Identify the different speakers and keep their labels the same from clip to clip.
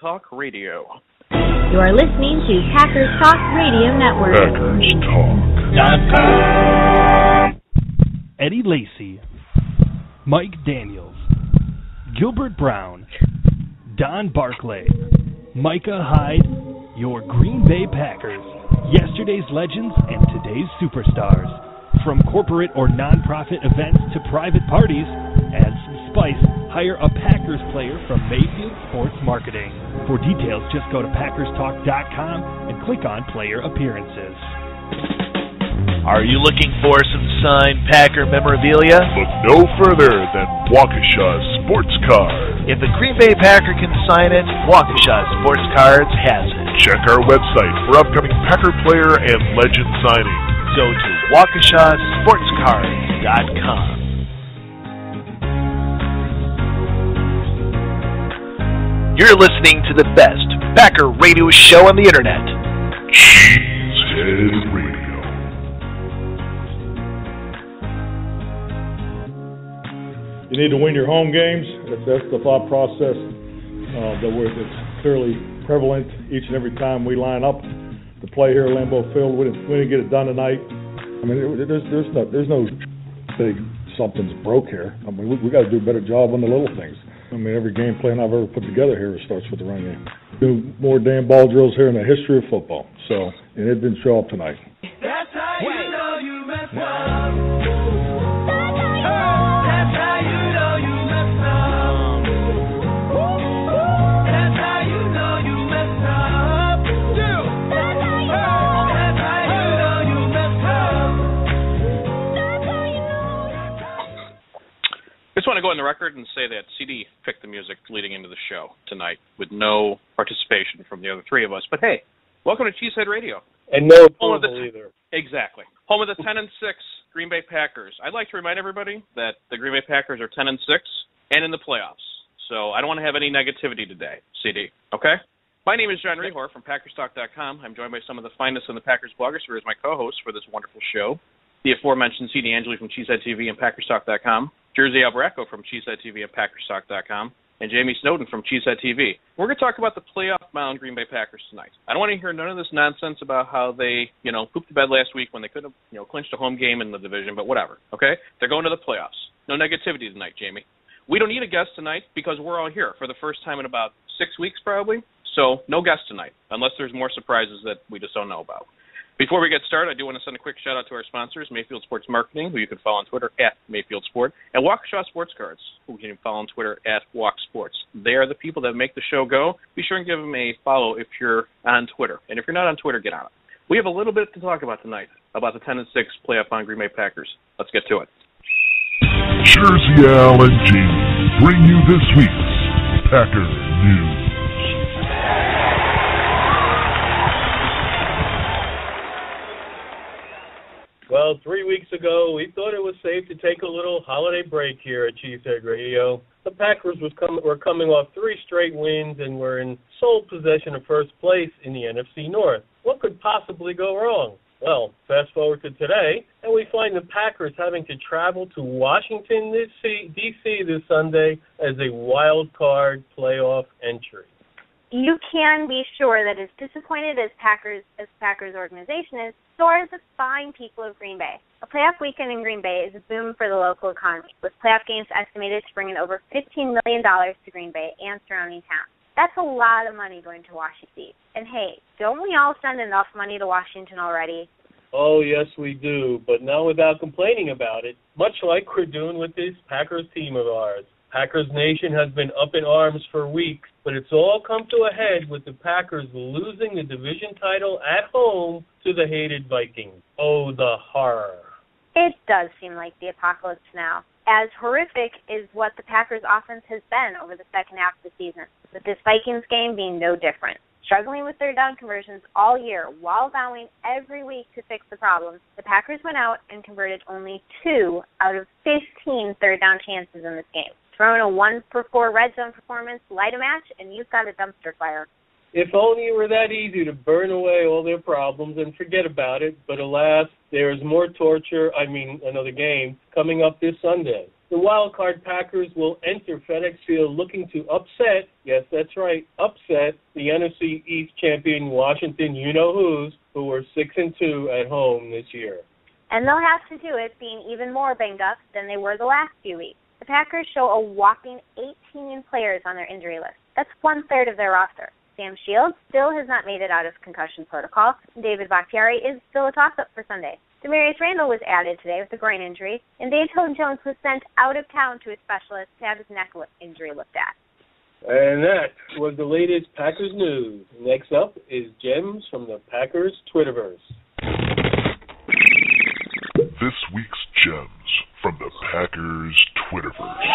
Speaker 1: Talk Radio.
Speaker 2: You are listening to Packers Talk Radio Network.
Speaker 3: PackersTalk.com.
Speaker 4: Eddie Lacy, Mike Daniels, Gilbert Brown, Don Barclay, Micah Hyde, your Green Bay Packers, yesterday's legends and today's superstars. From corporate or nonprofit events to private parties, add some spice, hire a Packers player from Mayfield Sports Marketing. For details, just go to PackersTalk.com and click on Player Appearances.
Speaker 5: Are you looking for some signed Packer memorabilia?
Speaker 3: Look no further than Waukesha Sports Card.
Speaker 5: If the Green Bay Packer can sign it, Waukesha Sports Cards has it.
Speaker 3: Check our website for upcoming Packer player and legend signings.
Speaker 5: Go to WaukeshaSportsCards.com. You're listening to the best Packer radio show on the internet.
Speaker 3: Cheesehead Radio.
Speaker 6: You need to win your home games. That's, that's the thought process uh, that we're, it's clearly prevalent each and every time we line up to play here at Lambeau Field. We didn't, we didn't get it done tonight. I mean, there's there's no there's no big something's broke here. I mean, we, we got to do a better job on the little things. I mean, every game plan I've ever put together here starts with the run game. Do more damn ball drills here in the history of football. So, and it didn't show up tonight.
Speaker 7: That's how you know you messed up.
Speaker 1: Want to go on the record and say that CD picked the music leading into the show tonight with no participation from the other three of us. But hey, welcome to Cheesehead Radio.
Speaker 8: And no
Speaker 1: Home
Speaker 8: either.
Speaker 1: Exactly. Home of the 10 and 6 Green Bay Packers. I'd like to remind everybody that the Green Bay Packers are 10 and 6 and in the playoffs. So I don't want to have any negativity today, CD. Okay? My name is John Rehor from PackersTalk.com. I'm joined by some of the finest in the Packers bloggers who is my co-host for this wonderful show. The aforementioned CD Angeli from Cheesehead TV and PackersTalk.com, Jersey Al Bracco from Cheesehead TV and PackersTalk.com, and Jayme Snowden from Cheesehead TV. We're going to talk about the playoff bound Green Bay Packers tonight. I don't want to hear none of this nonsense about how they, you know, pooped the bed last week when they could have, you know, clinched a home game in the division, but whatever. Okay? They're going to the playoffs. No negativity tonight, Jayme. We don't need a guest tonight because we're all here for the first time in about six weeks, probably. So no guest tonight, unless there's more surprises that we just don't know about. Before we get started, I do want to send a quick shout out to our sponsors, Mayfield Sports Marketing, who you can follow on Twitter at Mayfield Sport, and Waukesha Sports Cards, who you can follow on Twitter at Walk Sports. They are the people that make the show go. Be sure and give them a follow if you're on Twitter. And if you're not on Twitter, get on it. We have a little bit to talk about tonight about the 10 and 6 playoff on Green Bay Packers. Let's get to it.
Speaker 3: Jersey Al and Jayme bring you this week's Packer News.
Speaker 8: Three weeks ago, we thought it was safe to take a little holiday break here at Cheesehead Radio. The Packers was com- were coming off three straight wins and were in sole possession of first place in the NFC North. What could possibly go wrong? Well, fast forward to today, and we find the Packers having to travel to Washington, D.C. this Sunday as a wild card playoff entry.
Speaker 2: You can be sure that as disappointed as Packers as Packers organization is, so are the fine people of Green Bay. A playoff weekend in Green Bay is a boom for the local economy, with playoff games estimated to bring in over $15 million to Green Bay and surrounding towns. That's a lot of money going to Washington. And hey, don't we all send enough money to Washington already?
Speaker 8: Oh, yes, we do, but not without complaining about it, much like we're doing with this Packers team of ours. Packers Nation has been up in arms for weeks, but it's all come to a head with the Packers losing the division title at home to the hated Vikings. Oh, the horror.
Speaker 2: It does seem like the apocalypse now. As horrific is what the Packers offense has been over the second half of the season, with this Vikings game being no different. Struggling with their down conversions all year while vowing every week to fix the problem, the Packers went out and converted only two out of 15 third down chances in this game. Throw in a one for four red zone performance, light a match, and you've got a dumpster fire.
Speaker 8: If only it were that easy to burn away all their problems and forget about it, but alas, there is more torture, I mean, another game, coming up this Sunday. The wild card Packers will enter FedEx Field looking to upset, yes, that's right, upset the NFC East champion Washington you know who's, who were six and two at home this year.
Speaker 2: And they'll have to do it being even more banged up than they were the last few weeks. The Packers show a whopping 18 players on their injury list. That's one third of their roster. Sam Shields still has not made it out of concussion protocol. David Bakhtiari is still a toss-up for Sunday. Damarious Randall was added today with a groin injury, and Datone Jones was sent out of town to a specialist to have his neck injury looked at.
Speaker 8: And that was the latest Packers news. Next up is Gems from the Packers Twitterverse.
Speaker 3: This week's gems from the Packers Twitterverse.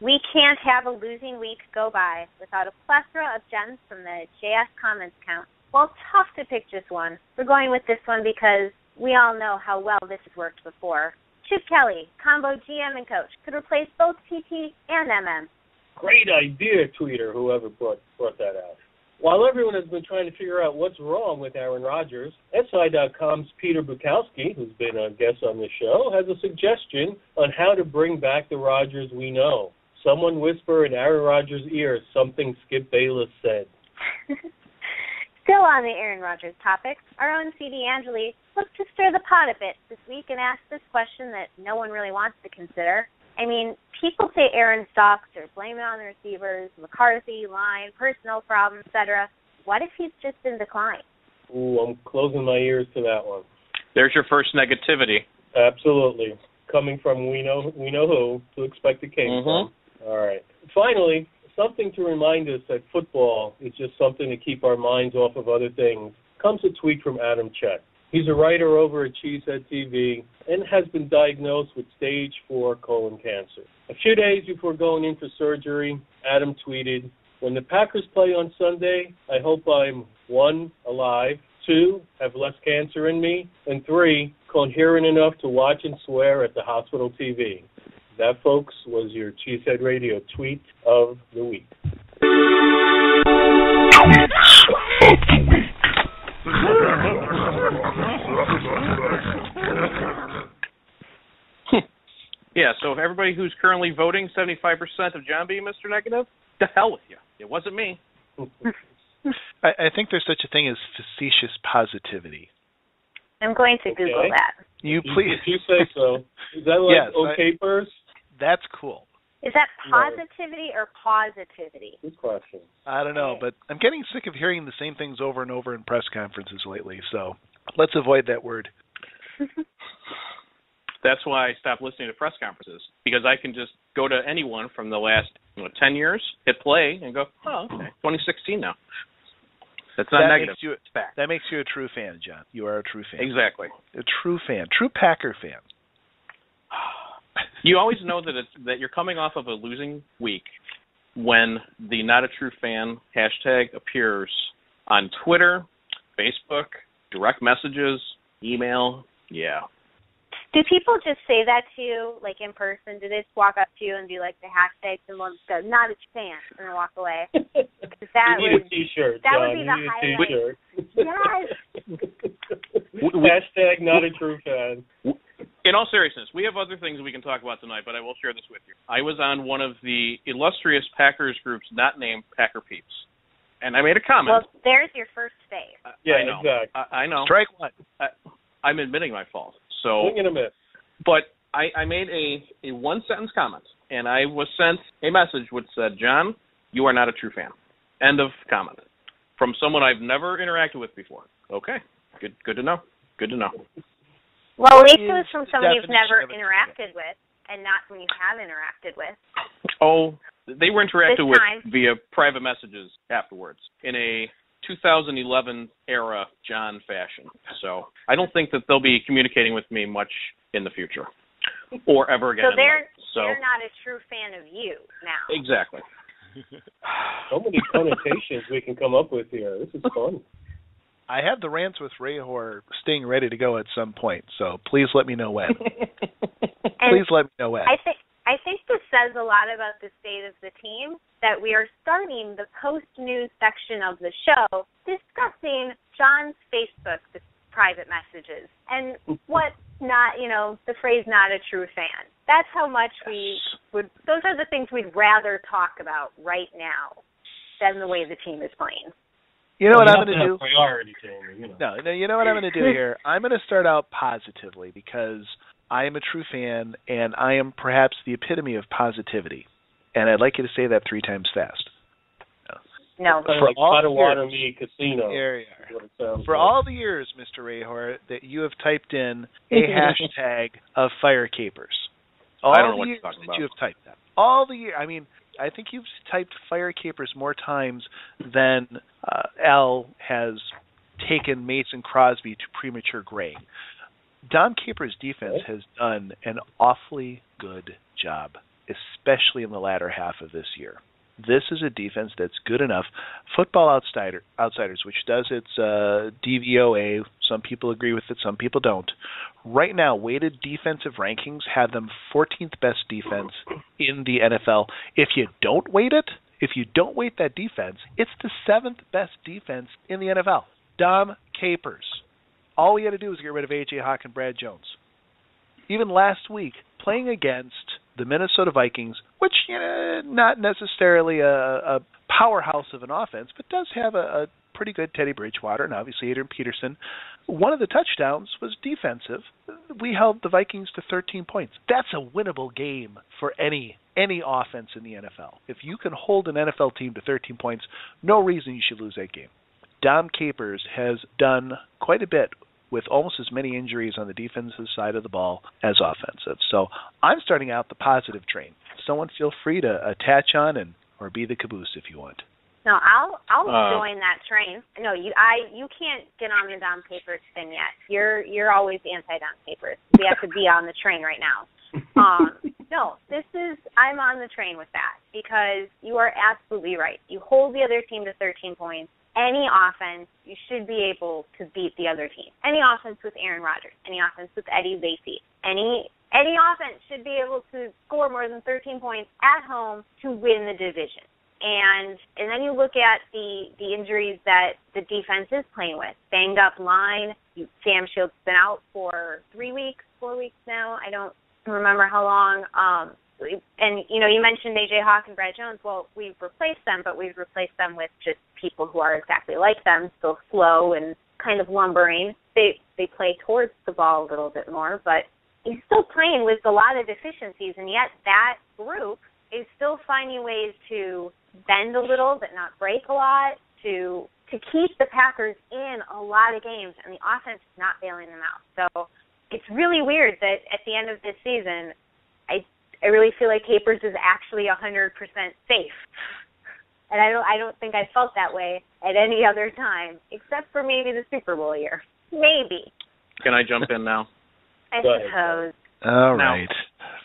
Speaker 2: We can't have a losing week go by without a plethora of gems from the JS comments count. While tough to pick just one, we're going with this one because we all know how well this has worked before. Chip Kelly, combo GM and coach, could replace both TT and MM.
Speaker 8: Great idea, tweeter, whoever brought, brought that out. While everyone has been trying to figure out what's wrong with Aaron Rodgers, SI.com's Peter Bukowski, who's been a guest on the show, has a suggestion on how to bring back the Rodgers we know. Someone whisper in Aaron Rodgers' ear something Skip Bayless said.
Speaker 2: Still on the Aaron Rodgers topic, our own CD Angeli looked to stir the pot a bit this week and asked this question that no one really wants to consider. I mean, people say Aaron sucks or blame it on the receivers, McCarthy, line, personal problems, etc. What if he's just in decline?
Speaker 8: Ooh, I'm closing my ears to that one.
Speaker 1: There's your first negativity.
Speaker 8: Absolutely. Coming from we know we know who to expect it came
Speaker 1: Mhm.
Speaker 8: from. All right. Finally, something to remind us that football is just something to keep our minds off of other things. Comes a tweet from Adam Czech. He's a writer over at Cheesehead TV and has been diagnosed with stage four colon cancer. A few days before going in for surgery, Adam tweeted, When the Packers play on Sunday, I hope I'm one, alive, two, have less cancer in me, and three, coherent enough to watch and swear at the hospital TV. That, folks, was your Cheesehead Radio tweet of the week.
Speaker 3: Tweets of the week.
Speaker 1: Yeah, so if everybody who's currently voting 75% of John B. Mr. Negative, the hell with you. It wasn't me.
Speaker 9: I, I think there's such a thing as facetious positivity.
Speaker 2: I'm going to Google
Speaker 8: Okay.
Speaker 2: that.
Speaker 9: You please.
Speaker 8: If you say so. Is that like
Speaker 9: Yes, I-
Speaker 8: okay first?
Speaker 9: That's cool.
Speaker 2: Is that
Speaker 8: No.
Speaker 2: positivity or positivity?
Speaker 8: Good question.
Speaker 9: I don't know, but I'm getting sick of hearing the same things over and over in press conferences lately. So let's avoid that word.
Speaker 1: That's why I stopped listening to press conferences because I can just go to anyone from the last you know, 10 years, hit play, and go, oh, okay, 2016 now. That's not
Speaker 9: that
Speaker 1: negative.
Speaker 9: makes you
Speaker 1: It's fact.
Speaker 9: that makes you a true fan, John. You are a true fan.
Speaker 1: Exactly.
Speaker 9: A true fan, true Packer fan.
Speaker 1: You always know that it's that you're coming off of a losing week when the not a true fan hashtag appears on Twitter, Facebook, direct messages, email. Yeah.
Speaker 2: Do people just say that to you, like in person? Do they just walk up to you and do like the hashtag symbol and just go, not a fan, and then walk away? that
Speaker 8: you need
Speaker 2: would-
Speaker 8: a T-shirt,
Speaker 2: that would be
Speaker 8: you
Speaker 2: the
Speaker 8: need
Speaker 2: highlight.
Speaker 8: a T-shirt.
Speaker 1: We- we-
Speaker 8: Hashtag not a true fan.
Speaker 1: In all seriousness, we have other things we can talk about tonight, but I will share this with you. I was on one of the illustrious Packers groups not named Packer Peeps, and I made a comment.
Speaker 2: Well, there's your first phase.
Speaker 1: I- uh,
Speaker 8: Yeah,
Speaker 1: I know.
Speaker 8: exactly.
Speaker 1: I, I know.
Speaker 9: Strike one.
Speaker 1: I, I'm admitting my fault. So
Speaker 8: Swing and a miss.
Speaker 1: but I, I made a, a one sentence comment and I was sent a message which said, John, you are not a true fan. End of comment. From someone I've never interacted with before. Okay. Good good to know. Good to know.
Speaker 2: Well, at least it was from
Speaker 9: the
Speaker 2: somebody you've never
Speaker 9: of a true
Speaker 2: interacted with, and not someone you have interacted with.
Speaker 1: Oh they were interacted with via private messages afterwards in a 2011 era John fashion. So I don't think that they'll be communicating with me much in the future, or ever again.
Speaker 2: So
Speaker 1: in
Speaker 2: they're
Speaker 1: so
Speaker 2: they're not a true fan of you now.
Speaker 1: exactly.
Speaker 8: So many connotations we can come up with here. This is fun.
Speaker 9: I have the rants with Rehor staying ready to go at some point, so please let me know when. Please let me know when.
Speaker 2: I think I think this says a lot about the state of the team that we are starting the post news section of the show discussing John's Facebook private messages and what not, you know, the phrase "not a true fan." That's how much we would. Those are the things we'd rather talk about right now than the way the team is playing.
Speaker 9: You know what I'm going to do?
Speaker 8: Priority, Jayme. You know.
Speaker 9: No, no. You know what I'm going to do here? I'm going to start out positively because I am a true fan and I am perhaps the epitome of positivity. And I'd like you to say that three times fast.
Speaker 2: No.
Speaker 9: For
Speaker 8: like
Speaker 9: all
Speaker 8: Potawatomi Casino.
Speaker 9: Here you
Speaker 8: is what it sounds
Speaker 9: For
Speaker 8: like.
Speaker 9: all the years, Mr. Rehor, that you have typed in a hashtag of fire capers. All
Speaker 1: I don't know
Speaker 9: the
Speaker 1: what you're
Speaker 9: years
Speaker 1: talking
Speaker 9: that
Speaker 1: about.
Speaker 9: you have typed that. All the year. I mean, I think you've typed fire capers more times than uh, Al has taken Mason Crosby to premature graying. Dom Capers' defense has done an awfully good job, especially in the latter half of this year. This is a defense that's good enough. Football Outsider, Outsiders, which does its uh, DVOA, some people agree with it, some people don't. Right now, weighted defensive rankings have them 14th best defense in the NFL. If you don't weight it, if you don't weight that defense, it's the seventh best defense in the NFL. Dom Capers. All we had to do was get rid of AJ Hawk and Brad Jones. Even last week, playing against the Minnesota Vikings, which you know, not necessarily a, a powerhouse of an offense, but does have a, a pretty good Teddy Bridgewater and obviously Adrian Peterson. One of the touchdowns was defensive. We held the Vikings to 13 points. That's a winnable game for any any offense in the NFL. If you can hold an NFL team to 13 points, no reason you should lose that game. Dom Capers has done quite a bit with almost as many injuries on the defensive side of the ball as offensive. So I'm starting out the positive train. Someone feel free to attach on and or be the caboose if you want.
Speaker 2: No, I'll I'll
Speaker 1: Uh,
Speaker 2: join that train. No, you I you can't get on the Dom Capers spin yet. You're you're always anti Dom Capers. We have to be on the train right now. Um, no, this is I'm on the train with that because you are absolutely right. You hold the other team to 13 points. Any offense, you should be able to beat the other team. Any offense with Aaron Rodgers, any offense with Eddie Lacy, any any offense should be able to score more than 13 points at home to win the division and and then you look at the the injuries that the defense is playing with. Banged up line. You, Sam Shields been out for three weeks, four weeks now. I don't remember how long. Um, and you know, you mentioned AJ Hawk and Brad Jones. Well, we've replaced them, but we've replaced them with just people who are exactly like them, still slow and kind of lumbering. They they play towards the ball a little bit more, but he's still playing with a lot of deficiencies, and yet that group is still finding ways to bend a little but not break a lot, to to keep the Packers in a lot of games, and the offense is not bailing them out. So it's really weird that at the end of this season, I I really feel like Capers is actually a hundred percent safe. And I don't I don't think I felt that way at any other time, except for maybe the Super Bowl year. Maybe.
Speaker 1: Can I jump in now?
Speaker 2: I suppose.
Speaker 9: All right. Now-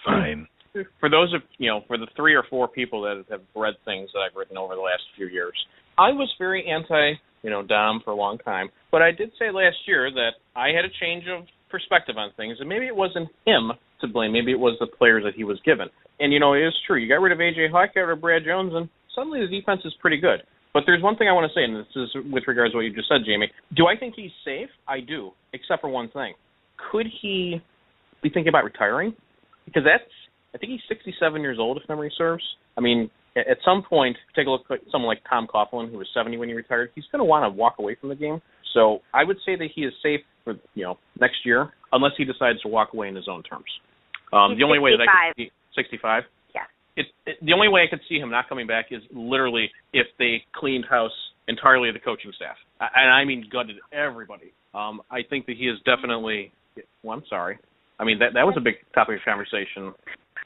Speaker 9: Fine.
Speaker 1: for those of you know, for the three or four people that have read things that I've written over the last few years, I was very anti, you know, Dom for a long time. But I did say last year that I had a change of perspective on things, and maybe it wasn't him to blame. Maybe it was the players that he was given. And you know, it is true. You got rid of AJ Hawk, got rid of Brad Jones, and suddenly the defense is pretty good. But there's one thing I want to say, and this is with regards to what you just said, Jayme. Do I think he's safe? I do, except for one thing. Could he be thinking about retiring? Because that's I think he's 67 years old, if memory serves. I mean, at some point, take a look at someone like Tom Coughlin, who was 70 when he retired. He's going to want to walk away from the game. So I would say that he is safe for you know next year, unless he decides to walk away in his own terms. Um,
Speaker 2: He's
Speaker 1: the only way that I
Speaker 2: 65.
Speaker 1: could see 65.
Speaker 2: Yeah.
Speaker 1: It, it, the only way I could see him not coming back is literally if they cleaned house entirely of the coaching staff, I- and I mean gutted everybody. Um, I think that he is definitely. Well, I'm sorry. I mean that that was a big topic of conversation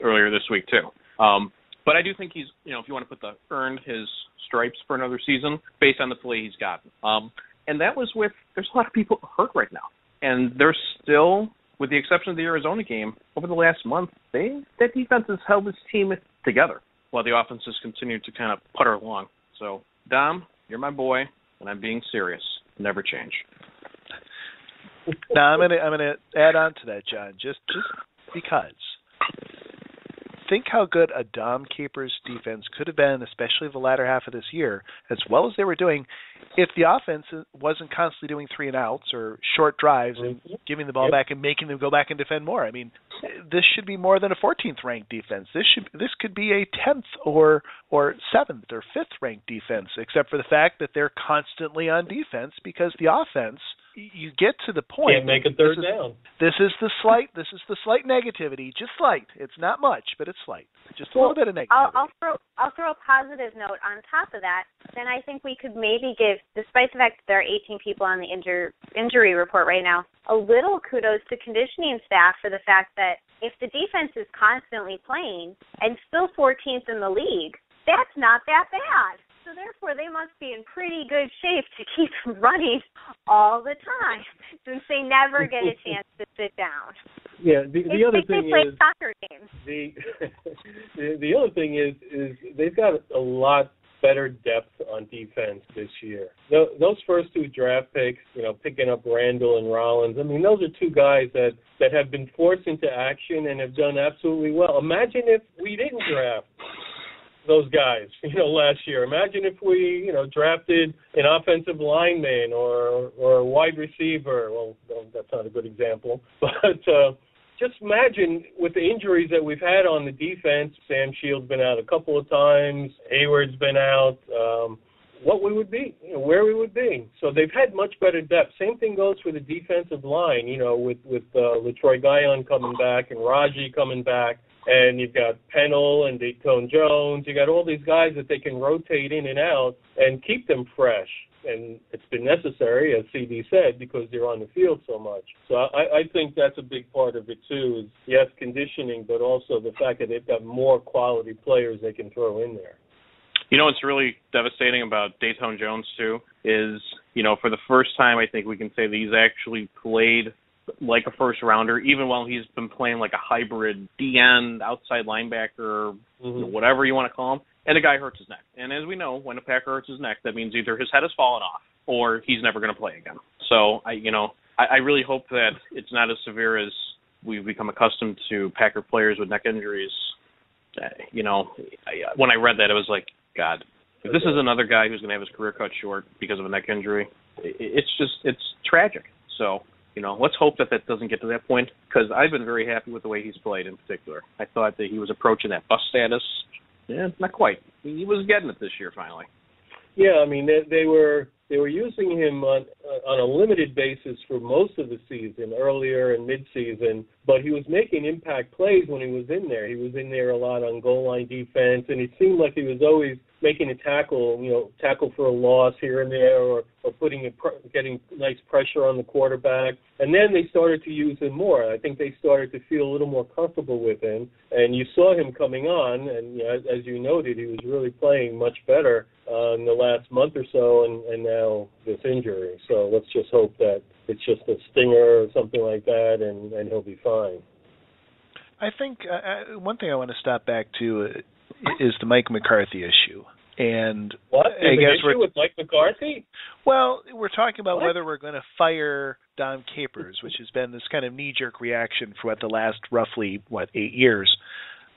Speaker 1: earlier this week too. Um, but I do think he's, you know, if you want to put the earned his stripes for another season based on the play he's gotten. Um, and that was with there's a lot of people hurt right now, and they're still, with the exception of the Arizona game, over the last month, they that defense has held this team together while the offense has continued to kind of putter along. So Dom, you're my boy, and I'm being serious. Never change.
Speaker 9: now I'm gonna I'm gonna add on to that, John, just just because. Think how good a Dom Capers defense could have been, especially the latter half of this year, as well as they were doing, if the offense wasn't constantly doing three and outs or short drives and mm-hmm. giving the ball
Speaker 8: Yep.
Speaker 9: back and making them go back and defend more. I mean, this should be more than a 14th ranked defense. This should this could be a 10th or or 7th or 5th ranked defense, except for the fact that they're constantly on defense because the offense you get to the point
Speaker 8: Can't make a third
Speaker 9: this is,
Speaker 8: down.
Speaker 9: This is the slight this is the slight negativity, just slight. It's not much, but it's slight. Just a little bit of negativity.
Speaker 2: I'll, I'll throw I'll throw a positive note on top of that. Then I think we could maybe give, despite the fact that there are 18 people on the injur, injury report right now, a little kudos to conditioning staff for the fact that if the defense is constantly playing and still 14th in the league, that's not that bad. So therefore, they must be in pretty good shape to keep running all the time, since they never get a chance to sit down.
Speaker 8: Yeah, the the
Speaker 2: it's
Speaker 8: other
Speaker 2: like
Speaker 8: thing
Speaker 2: they play
Speaker 8: is
Speaker 2: soccer games.
Speaker 8: the, the the other thing is is they've got a lot better depth on defense this year. Tho- Those first two draft picks, you know, picking up Randall and Rollins. I mean, those are two guys that that have been forced into action and have done absolutely well. Imagine if we didn't draft those guys, you know, last year. Imagine if we, you know, drafted an offensive lineman or or a wide receiver. Well, that's not a good example, but uh just imagine with the injuries that we've had on the defense, Sam Shields been out a couple of times, Hayward's been out, um, what we would be, you know, where we would be. So they've had much better depth. Same thing goes for the defensive line, you know, with with uh, Letroy Guion coming back and Raji coming back, and you've got Pennel and Datone Jones. You got all these guys that they can rotate in and out and keep them fresh and it's been necessary, as CD said, because they're on the field so much. So I, I think that's a big part of it too. Is yes, conditioning, but also the fact that they've got more quality players they can throw in there.
Speaker 1: You know what's really devastating about Datone Jones too is, you know, for the first time I think we can say that he's actually played like a first rounder, even while he's been playing like a hybrid D end, outside linebacker,
Speaker 8: Mm-hmm.
Speaker 1: you know, whatever you want to call him. And the guy hurts his neck. And as we know, when a Packer hurts his neck, that means either his head has fallen off or he's never going to play again. So I, you know, I, I really hope that it's not as severe as we've become accustomed to Packer players with neck injuries. Uh, you know, I, when I read that, it was like, God, if this is another guy who's going to have his career cut short because of a neck injury, it, it's just it's tragic. So you know, let's hope that that doesn't get to that point because I've been very happy with the way he's played in particular. I thought that he was approaching that bus status. Yeah, not quite. He was getting it this year finally.
Speaker 8: Yeah, I mean they, they were they were using him on on a limited basis for most of the season, earlier and mid-season. But he was making impact plays when he was in there. He was in there a lot on goal line defense, and it seemed like he was always making a tackle, you know, tackle for a loss here and there, or or putting a pr- getting nice pressure on the quarterback. And then they started to use him more. I think they started to feel a little more comfortable with him, and you saw him coming on. And you know, as, as you noted, he was really playing much better uh, in the last month or so, and and now this injury. So let's just hope that it's just a stinger or something like that, and and he'll be fine.
Speaker 9: I think uh, uh, one thing I want to stop back to uh, is the Mike McCarthy issue. And
Speaker 8: What?
Speaker 9: I guess
Speaker 8: issue
Speaker 9: we're
Speaker 8: with Mike McCarthy?
Speaker 9: well, we're talking about
Speaker 8: What?
Speaker 9: whether we're going to fire Dom Capers, which has been this kind of knee-jerk reaction for what the last roughly what eight years.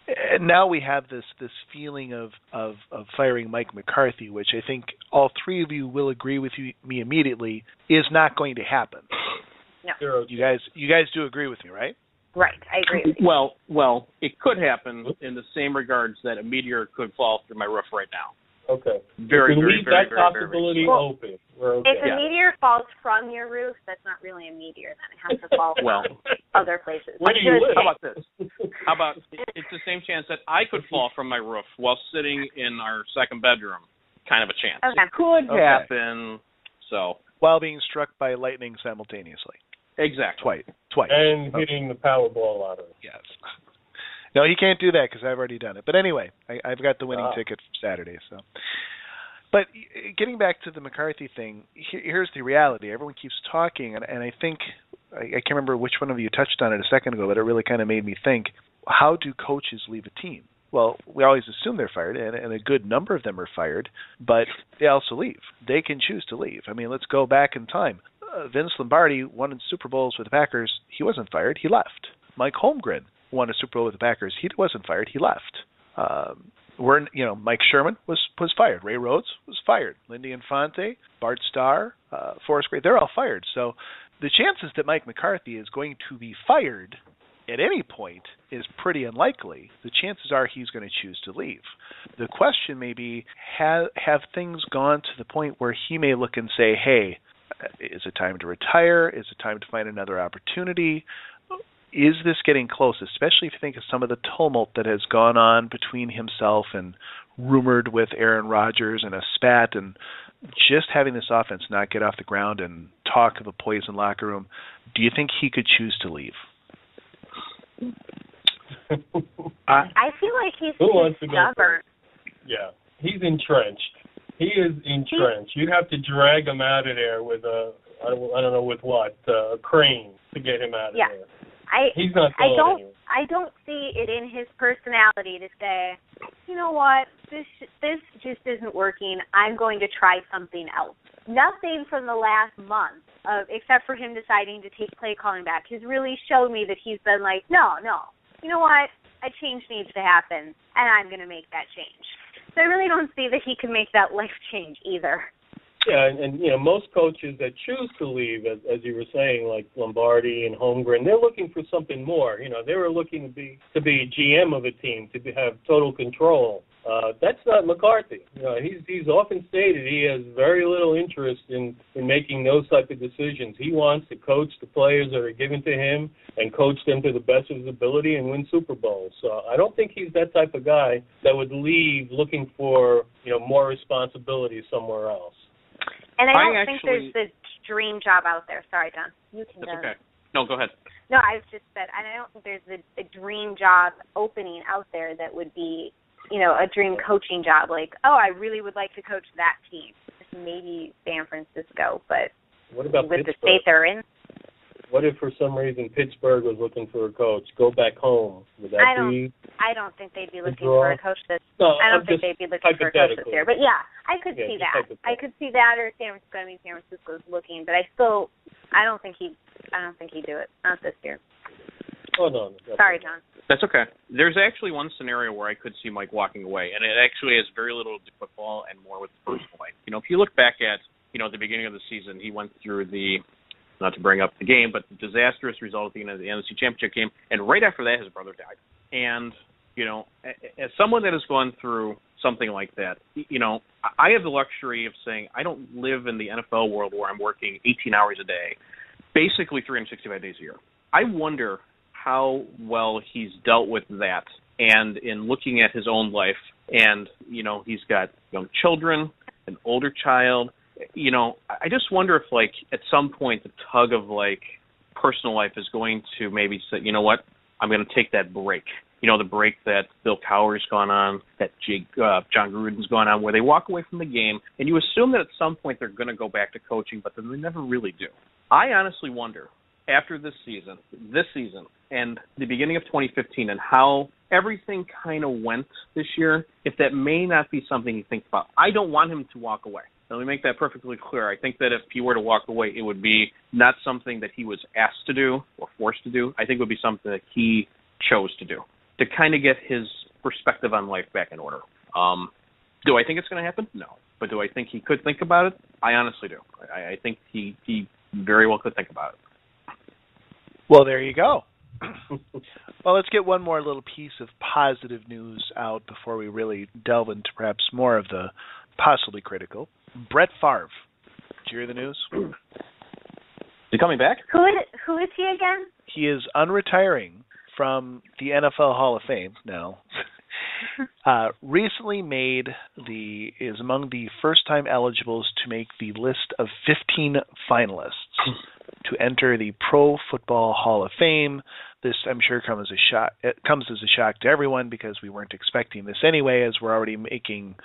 Speaker 9: And now we have this this feeling of, of of firing Mike McCarthy, which I think all three of you will agree with you, me immediately is not going to happen.
Speaker 8: Zero.
Speaker 9: You guys you guys do agree with me, right?
Speaker 2: Right, I agree with you.
Speaker 1: Well, well, it could happen in the same regards that a meteor could fall through my roof right now.
Speaker 8: Okay.
Speaker 1: Very,
Speaker 8: we
Speaker 1: very,
Speaker 8: leave
Speaker 1: very,
Speaker 8: that
Speaker 1: very, very,
Speaker 8: possibility
Speaker 2: Well,
Speaker 8: open. Okay.
Speaker 2: If a
Speaker 1: Yeah.
Speaker 2: meteor falls from your roof, that's not really a meteor. Then it has to fall from
Speaker 1: Well,
Speaker 2: other places.
Speaker 8: Where do you live?
Speaker 1: How about this? How about it's the same chance that I could fall from my roof while sitting in our second bedroom? Kind of a chance.
Speaker 2: Okay.
Speaker 1: It could
Speaker 9: Okay.
Speaker 1: happen. So
Speaker 9: While being struck by lightning simultaneously.
Speaker 1: Exactly.
Speaker 9: Twice. Twice.
Speaker 8: and hitting the Powerball out of it.
Speaker 9: Yes. No, he can't do that because I've already done it. But anyway, I, I've got the winning
Speaker 8: Ah.
Speaker 9: ticket for Saturday. So, but getting back to the McCarthy thing, here, here's the reality. Everyone keeps talking, and, and I think I, I can't remember which one of you touched on it a second ago, but it really kind of made me think: How do coaches leave a team? Well, we always assume they're fired, and, and a good number of them are fired, but they also leave. They can choose to leave. I mean, let's go back in time. Uh, Vince Lombardi won in Super Bowls with the Packers. He wasn't fired. He left. Mike Holmgren won a Super Bowl with the Packers, he wasn't fired. He left. Um, we're you know Mike Sherman was was fired. Ray Rhodes was fired. Lindy Infante, Bart Starr, uh, Forrest Gregg, they're all fired. So the chances that Mike McCarthy is going to be fired at any point is pretty unlikely. The chances are he's going to choose to leave. The question may be have have things gone to the point where he may look and say, "Hey, is it time to retire? Is it time to find another opportunity?" Is this getting close, especially if you think of some of the tumult that has gone on between himself and rumored with Aaron Rodgers and a spat and just having this offense not get off the ground and talk of a poison locker room, do you think he could choose to leave?
Speaker 2: I feel like he's
Speaker 8: Who
Speaker 2: too
Speaker 8: wants to go
Speaker 2: stubborn.
Speaker 8: Yeah, he's entrenched. He is entrenched. You have to drag him out of there with a I don't, I don't know with what uh, a crane to get him out of
Speaker 2: Yeah.
Speaker 8: there.
Speaker 2: I
Speaker 8: He's not
Speaker 2: I don't
Speaker 8: anywhere.
Speaker 2: I don't see it in his personality to say, you know what, this this just isn't working. I'm going to try something else. Nothing from the last month, of, except for him deciding to take play calling back, has really showed me that he's been like, no, no, you know what, a change needs to happen, and I'm going to make that change. So I really don't see that he can make that life change either.
Speaker 8: Yeah, and, and you know most coaches that choose to leave, as, as you were saying, like Lombardi and Holmgren, they're looking for something more. You know, they were looking to be to be GM of a team, to be, have total control. Uh, that's not McCarthy. You know, he's he's often stated he has very little interest in in making those type of decisions. He wants to coach the players that are given to him and coach them to the best of his ability and win Super Bowls. So I don't think he's that type of guy that would leave looking for you know more responsibility somewhere else.
Speaker 2: And I
Speaker 1: I
Speaker 2: don't think
Speaker 1: actually-
Speaker 2: there's the dream job out there. Sorry, Don. You can
Speaker 1: That's
Speaker 2: uh,
Speaker 1: okay. No, go ahead.
Speaker 2: No, I was just said, and I don't think there's a, a dream job opening out there that would be, you know, a dream coaching job. Like, oh, I really would like to coach that team. Maybe San Francisco, but
Speaker 8: What about
Speaker 2: with the state they're in,
Speaker 8: What if for some reason Pittsburgh was looking for a coach? Go back home. Would that
Speaker 2: I don't-
Speaker 8: be?
Speaker 2: I don't think they'd be looking for a coach this.
Speaker 8: No,
Speaker 2: I don't
Speaker 8: I'm
Speaker 2: think they'd be looking for a coach this year. But yeah, I could
Speaker 8: Yeah,
Speaker 2: see that. I could see that, or San Francisco. I mean, San Francisco's looking, but I still, I don't think he, I don't think he'd do it. Not this year.
Speaker 8: Oh no. no that's
Speaker 2: Sorry. John.
Speaker 1: That's okay. There's actually one scenario where I could see Mike walking away, and it actually has very little to do with football and more with the personal life. You know, if you look back at, you know, the beginning of the season, he went through the, not to bring up the game, but the disastrous result at the end of the NFC Championship game, and right after that, his brother died. And, you know, as someone that has gone through something like that, you know, I I have the luxury of saying I don't live in the NFL world where I'm working 18 hours a day, basically 365 days a year. I wonder how well he's dealt with that and in looking at his own life. And you know he's got young children an older child. You know i just wonder if like at some point the tug of like personal life is going to maybe say you know what? I'm going to take that break. You know the break that bill cowher's gone on that Jake, uh, Jon Gruden's gone on where they walk away from the game and you assume that at some point they're going to go back to coaching but then they never really do. I honestly wonder after this season, this season, and the beginning of 2015, and how everything kind of went this year, if that may not be something you think about. I don't want him to walk away. Let me make that perfectly clear. I think that if he were to walk away, it would be not something that he was asked to do or forced to do. I think it would be something that he chose to do to kind of get his perspective on life back in order. Um, do I think it's going to happen? No. But do I think he could think about it? I honestly do. I, I think he he very well could think about it.
Speaker 9: Well, there you go. well, let's get one more little piece of positive news out before we really delve into perhaps more of the possibly critical. Brett Favre. Did you hear the news?
Speaker 1: Is he coming back?
Speaker 2: Who is who is he again?
Speaker 9: He is unretiring from the NFL Hall of Fame now. uh, recently made the is among the first time eligibles to make the list of 15 finalists to enter the Pro Football Hall of Fame. This I'm sure comes as a shock it comes as a shock to everyone because we weren't expecting this anyway as we're already making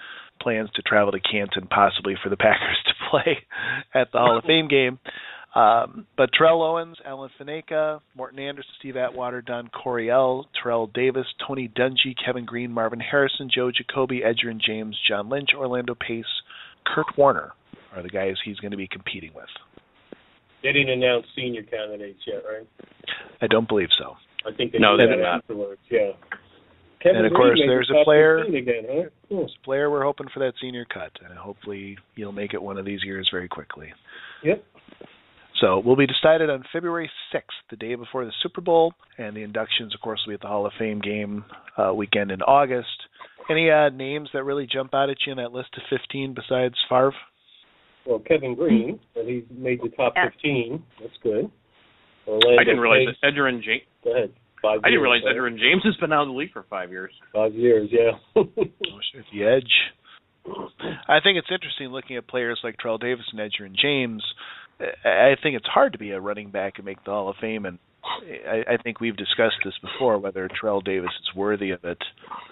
Speaker 9: plans to travel to Canton possibly for the Packers to play at the Hall of Fame game. Um, but Terrell Owens, Alan Faneca, Morten Andersen, Steve Atwater, Don Coryell, Terrell Davis, Tony Dungy, Kevin Greene, Marvin Harrison, Joe Jacoby, Edgerrin James, John Lynch, Orlando Pace, Kurt Warner are the guys he's going to be competing with.
Speaker 8: They didn't announce senior candidates yet, right?
Speaker 9: I don't believe so.
Speaker 8: I think they
Speaker 1: No,
Speaker 8: did
Speaker 1: they
Speaker 8: that
Speaker 1: did not.
Speaker 8: afterwards. Yeah. Kevin
Speaker 9: And of
Speaker 8: Green
Speaker 9: course, there's a player-
Speaker 8: 15 again, huh? Cool.
Speaker 9: Player, we're hoping for that senior cut, and hopefully you'll make it one of these years very quickly.
Speaker 8: Yep.
Speaker 9: So will be decided on February 6th, the day before the Super Bowl, and the inductions, of course, will be at the Hall of Fame game uh, weekend in August. Any uh, names that really jump out at you in that list of 15 besides Favre?
Speaker 8: Well, Kevin Greene, that he made the top
Speaker 2: Yeah.
Speaker 8: 15. That's good. Orlando
Speaker 1: I didn't realize
Speaker 8: Pace-
Speaker 1: that Edgerrin James.
Speaker 8: Go ahead. Five
Speaker 1: I didn't realize
Speaker 8: right?
Speaker 1: Edgerrin James has been out of the league for five years.
Speaker 8: Five years, yeah.
Speaker 9: Oh, shit, the edge. I think it's interesting looking at players like Terrell Davis and Edgerrin James. I I think it's hard to be a running back and make the Hall of Fame, and I, I think we've discussed this before whether Terrell Davis is worthy of it,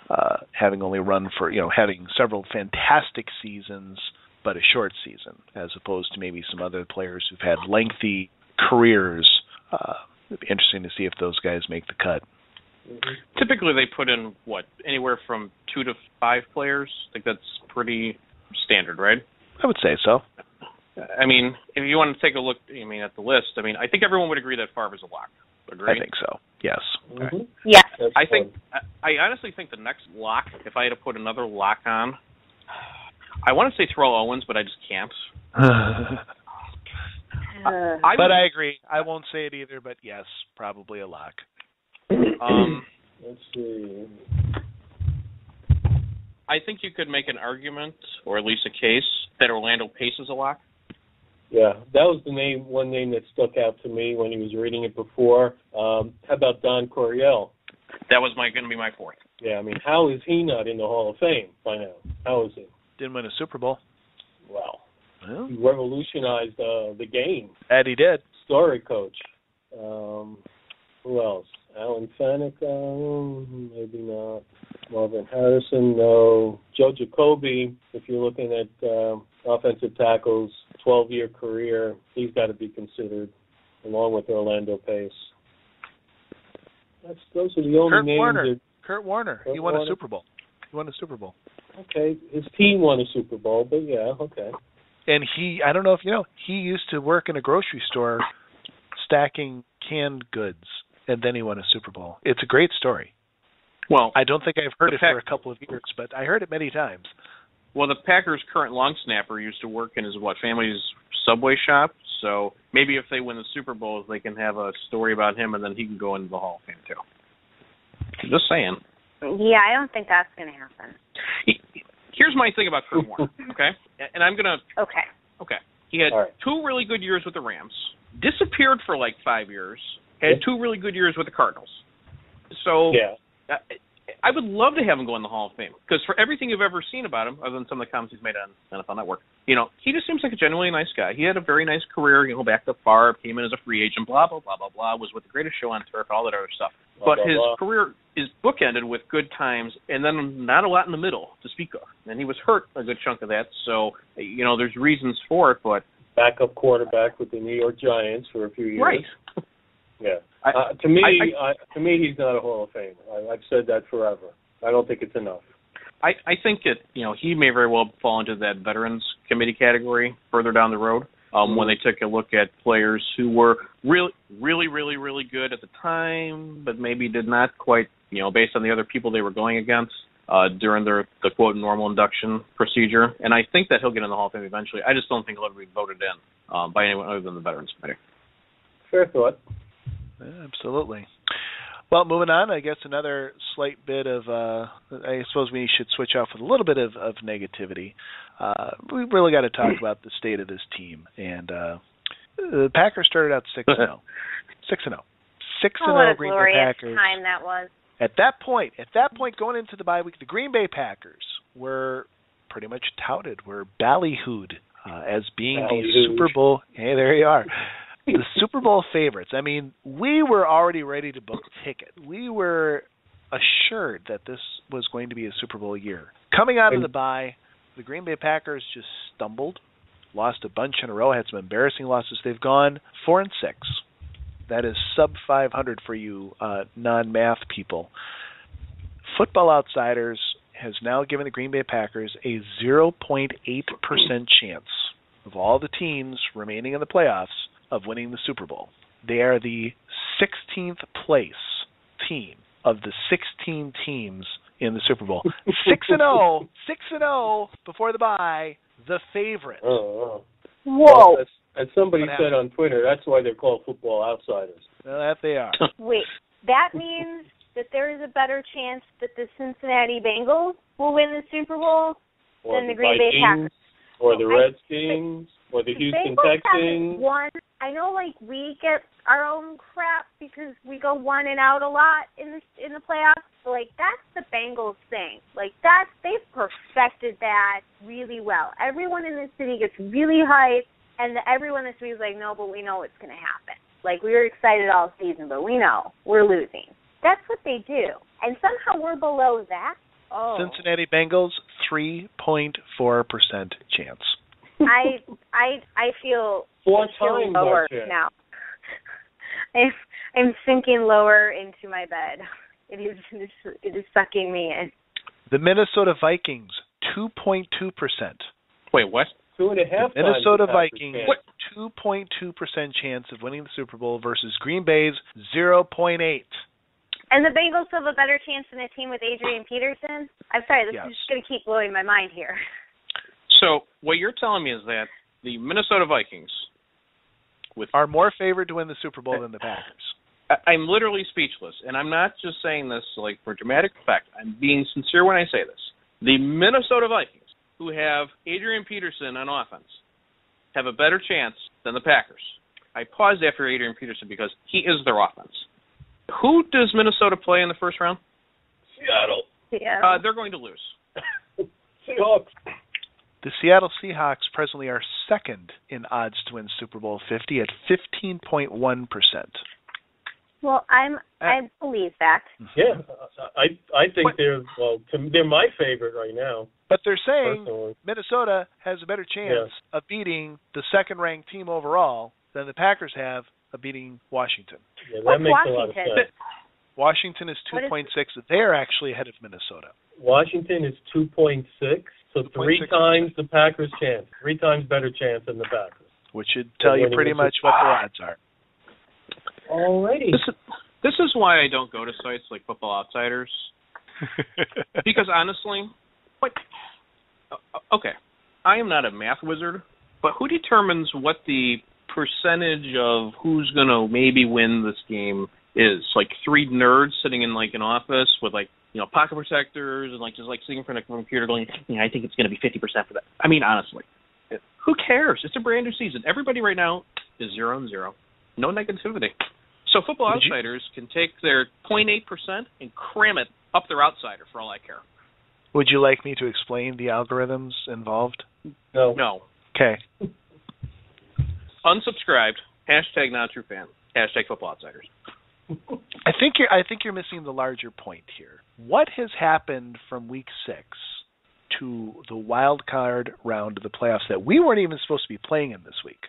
Speaker 9: uh, having only run for you know having several fantastic seasons but a short season, as opposed to maybe some other players who've had lengthy careers. Uh, it'd be interesting to see if those guys make the cut.
Speaker 1: Typically, they put in what anywhere from two to five players. I think that's pretty standard, right?
Speaker 9: I would say so.
Speaker 1: I mean, if you want to take a look, I mean, at the list, I mean, I think everyone would agree that Favre is a lock. Agree?
Speaker 9: I think so. Yes.
Speaker 8: Mhm.
Speaker 2: Yes.
Speaker 8: That's
Speaker 1: I think. I I honestly think the next lock, if I had to put another lock on, I want to say Terrell Owens, but I just can't.
Speaker 2: Uh,
Speaker 1: I
Speaker 9: but
Speaker 1: would,
Speaker 9: I agree. I won't say it either, but yes, probably a lock.
Speaker 1: um,
Speaker 8: Let's see.
Speaker 1: I think you could make an argument, or at least a case, that Orlando Pace is a lock.
Speaker 8: Yeah, that was the name, one name that stuck out to me when he was reading it before. Um, how about Don Coryell?
Speaker 1: That was my going to be my fourth.
Speaker 8: Yeah, I mean, how is he not in the Hall of Fame by now? How is he?
Speaker 9: Didn't win a Super Bowl.
Speaker 8: Wow.
Speaker 9: Well,
Speaker 8: He revolutionized uh, the game.
Speaker 9: that he did.
Speaker 8: Story coach. Um, who else? Alan Faneca? Um, maybe not. Marvin Harrison? No. Joe Jacoby, if you're looking at um, offensive tackles, 12 year career, he's got to be considered, along with Orlando Pace. That's, those are the only
Speaker 9: Kurt
Speaker 8: names
Speaker 9: Warner.
Speaker 8: that
Speaker 9: Kurt Warner. he
Speaker 8: Kurt
Speaker 9: won a Super Bowl. He won a Super Bowl.
Speaker 8: Okay, his team won a Super Bowl, but yeah, okay.
Speaker 9: And he I don't know if you know, he used to work in a grocery store stacking canned goods and then he won a Super Bowl. It's a great story.
Speaker 1: Well,
Speaker 9: I don't think I've heard
Speaker 1: The
Speaker 9: it for a couple of years, but I heard it many times.
Speaker 1: well, the Packers' current long snapper used to work in his what family's Subway shop. So maybe if they win the Super Bowl, they can have a story about him, and then he can go into the Hall of Fame too. Just saying.
Speaker 2: yeah, I don't think that's going to happen.
Speaker 1: He- Here's my thing about Kurt Warner, okay? And I'm gonna
Speaker 2: Okay.
Speaker 1: Okay. He had
Speaker 8: All right.
Speaker 1: two really good years with the Rams, disappeared for like five years, had two really good years with the Cardinals. So
Speaker 8: Yeah.
Speaker 1: uh, I would love to have him go in the Hall of Fame because for everything you've ever seen about him, other than some of the comments he's made on NFL Network, you know, he just seems like a genuinely nice guy. He had a very nice career. You know, back to Favre, came in as a free agent, blah blah blah blah blah. Was with the greatest show on turf, all that other stuff.
Speaker 8: Blah,
Speaker 1: but
Speaker 8: blah,
Speaker 1: his
Speaker 8: blah.
Speaker 1: career is bookended with good times and then not a lot in the middle to speak of. And he was hurt a good chunk of that. So you know, there's reasons for it, but
Speaker 8: Backup quarterback with the New York Giants for a few years.
Speaker 1: right.
Speaker 8: Yeah. Uh, to me,
Speaker 1: I-
Speaker 8: I, to me, he's not a Hall of Fame. I, I've said that forever. I don't think it's enough.
Speaker 1: I, I think that you know he may very well fall into that veterans committee category further down the road um, when they took a look at players who were really, really, really, really good at the time, but maybe did not quite, you know, based on the other people they were going against uh, during their the quote normal induction procedure. And I think that he'll get in the Hall of Fame eventually. I just don't think he'll ever be voted in um, by anyone other than the veterans committee.
Speaker 8: Fair thought.
Speaker 9: Yeah, absolutely. Well, moving on, I guess another slight bit of uh I suppose we should switch off with a little bit of, of negativity. Uh we really got to talk about the state of this team and uh the Packers started out 6 and 0. 6 and 0. 6
Speaker 2: Oh,
Speaker 9: and
Speaker 2: what
Speaker 9: 0 Green Bay
Speaker 2: glorious
Speaker 9: Packers.
Speaker 2: time that was.
Speaker 9: At that point, at that point going into the bye week, the Green Bay Packers were pretty much touted, were ballyhooed uh, as being the Super Bowl. Hey, there you are. The Super Bowl favorites. I mean, we were already ready to book a ticket. We were assured that this was going to be a Super Bowl year. Coming out of the bye, the Green Bay Packers just stumbled, lost a bunch in a row, had some embarrassing losses. They've gone four and six. That is sub 500 for you uh, non-math people. Football Outsiders has now given the Green Bay Packers a 0.8% chance of all the teams remaining in the playoffs of winning the Super Bowl. They are the 16th place team of the 16 teams in the Super Bowl. 6 and 0, 6 and 0 before the bye, the favorite.
Speaker 8: Oh, oh.
Speaker 2: Whoa.
Speaker 8: Well, as, as somebody
Speaker 9: What
Speaker 8: said on Twitter, that's why they're called football outsiders.
Speaker 9: Well, that they are.
Speaker 2: Wait, that means that there is a better chance that the Cincinnati Bengals will win the Super Bowl
Speaker 8: Or
Speaker 2: than the Green Bay Packers.
Speaker 8: or the Redskins, or the Houston
Speaker 2: Bengals
Speaker 8: Texans.
Speaker 2: haven't. I know, like we get our own crap because we go one and out a lot in the in the playoffs. But like that's the Bengals thing. Like that's they've perfected that really well. Everyone in the city gets really hyped, and the, everyone in the city is like, no, but we know it's going to happen. Like we were excited all season, but we know we're losing. That's what they do, and somehow we're below that. Oh,
Speaker 9: Cincinnati Bengals, 3.4% chance.
Speaker 2: I I I feel
Speaker 8: Four
Speaker 2: I feel
Speaker 8: times
Speaker 2: lower now. I'm I'm sinking lower into my bed. It is it is, it is sucking me in.
Speaker 9: The Minnesota Vikings, 2.2%.
Speaker 1: Wait, what?
Speaker 8: Two and a half times
Speaker 9: Minnesota Vikings,
Speaker 8: chance.
Speaker 9: 2.2% chance of winning the Super Bowl versus Green Bay's 0.8.
Speaker 2: And the Bengals have a better chance than a team with Adrian Peterson. I'm sorry, this
Speaker 9: Yes.
Speaker 2: is just going to keep blowing my mind here.
Speaker 1: So what you're telling me is that the Minnesota Vikings, with
Speaker 9: Are more favored to win the Super Bowl than the Packers.
Speaker 1: I- I'm literally speechless, and I'm not just saying this like for dramatic effect. I'm being sincere when I say this. The Minnesota Vikings, who have Adrian Peterson on offense, have a better chance than the Packers. I paused after Adrian Peterson because he is their offense. Who does Minnesota play in the first round?
Speaker 8: Seattle
Speaker 2: Yeah.
Speaker 1: Uh, they're going to lose.
Speaker 8: Seahawks.
Speaker 9: The Seattle Seahawks presently are second in odds to win Super Bowl 50 at 15.1%.
Speaker 2: well, I'm I uh, believe that.
Speaker 8: Yeah, I I think
Speaker 9: What-
Speaker 8: they're well. They're my favorite right now.
Speaker 9: But they're saying
Speaker 8: Personally,
Speaker 9: Minnesota has a better chance of beating the second ranked team overall than the Packers have of beating Washington.
Speaker 8: yeah, that
Speaker 2: What's
Speaker 8: makes a lot of
Speaker 2: Washington?
Speaker 8: sense.
Speaker 9: Washington is 2.6. They're actually ahead of Minnesota.
Speaker 8: Washington is two point six, so three times the Packers' chance, three times better chance than the Packers.
Speaker 9: which should tell you pretty much what the odds are.
Speaker 8: Alrighty.
Speaker 1: This is this is why I don't go to sites like Football Outsiders because honestly, what? uh, Okay, I am not a math wizard, but who determines what the percentage of who's gonna maybe win this game is? Like three nerds sitting in like an office with like you know pocket protectors and like just like sitting in front of a computer going, yeah, I think it's gonna be fifty percent for that. I mean, honestly, who cares? It's a brand new season. Everybody right now is zero and zero. No negativity. So Football
Speaker 9: Would you-
Speaker 1: Outsiders can take their 0.8 percent and cram it up their outsider for all I care.
Speaker 9: Would you like me to explain the algorithms involved?
Speaker 8: No.
Speaker 1: No.
Speaker 9: Okay.
Speaker 1: Unsubscribed. Hashtag not true fan. Hashtag Football Outsiders.
Speaker 9: I think you're I think you're missing the larger point here. What has happened from week 6 to the wild card round of the playoffs that we weren't even supposed to be playing in this week?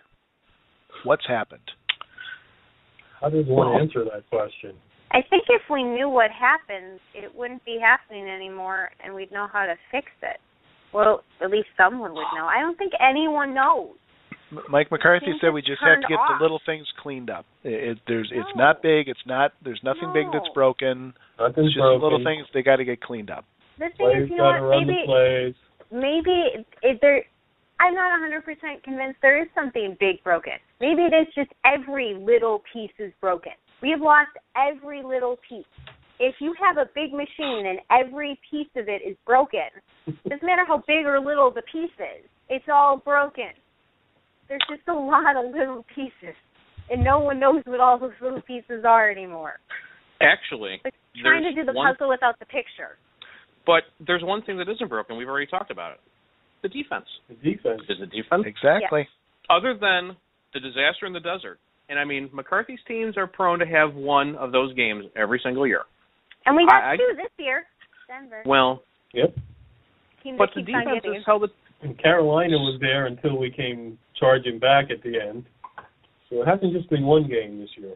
Speaker 9: What's happened?
Speaker 8: How does one answer that question?
Speaker 2: I think if we knew what happened, it wouldn't be happening anymore, and we'd know how to fix it. Well, at least someone would know. I don't think anyone knows.
Speaker 9: M- Mike McCarthy said we
Speaker 2: just
Speaker 9: just have to get
Speaker 2: off.
Speaker 9: the little things cleaned up. It, it, there's it's not big. It's not there's nothing big that's broken.
Speaker 8: Nothing's
Speaker 9: It's just
Speaker 8: broken.
Speaker 9: little things they got to get cleaned up.
Speaker 2: The thing
Speaker 8: Players
Speaker 2: is, you know what? Maybe
Speaker 8: the
Speaker 2: maybe it, it, there. I'm not 100% convinced there is something big broken. Maybe it is just every little piece is broken. We have lost every little piece. If you have a big machine and every piece of it is broken, doesn't matter how big or little the piece is, it's all broken. There's just a lot of little pieces, and no one knows what all those little pieces are anymore.
Speaker 1: Actually,
Speaker 2: Like trying to do the
Speaker 1: one-
Speaker 2: puzzle without the picture.
Speaker 1: but there's one thing that isn't broken. We've already talked about it. The defense.
Speaker 8: The defense.
Speaker 1: Is the defense
Speaker 9: Exactly.
Speaker 1: other than the disaster in the desert? And I mean, McCarthy's teams are prone to have one of those games every single year.
Speaker 2: And we got
Speaker 1: I- I-
Speaker 2: two this year. Denver.
Speaker 1: Well,
Speaker 8: Yep.
Speaker 2: Team
Speaker 1: but
Speaker 2: that
Speaker 1: the
Speaker 2: keeps on
Speaker 1: defense
Speaker 2: getting
Speaker 1: has held it.
Speaker 8: And Carolina was there until we came charging back at the end. So it hasn't just been one game this year.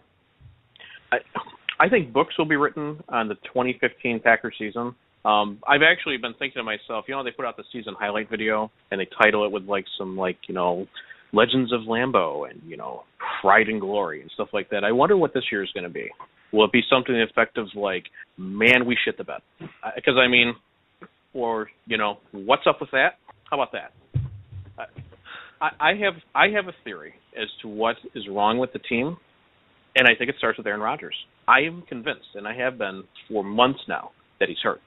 Speaker 1: I, I think books will be written on the 2015 Packers season. Um, I've actually been thinking to myself, you know, they put out the season highlight video and they title it with like some like you know, Legends of Lambeau and you know, Pride and Glory and stuff like that. I wonder what this year is going to be. Will it be something effective like, "Man, we shit the bed"? Because I mean, or you know, what's up with that? How about that? I, I have I have a theory as to what is wrong with the team, and I think it starts with Aaron Rodgers. I am convinced, and I have been for months now, that he's hurt.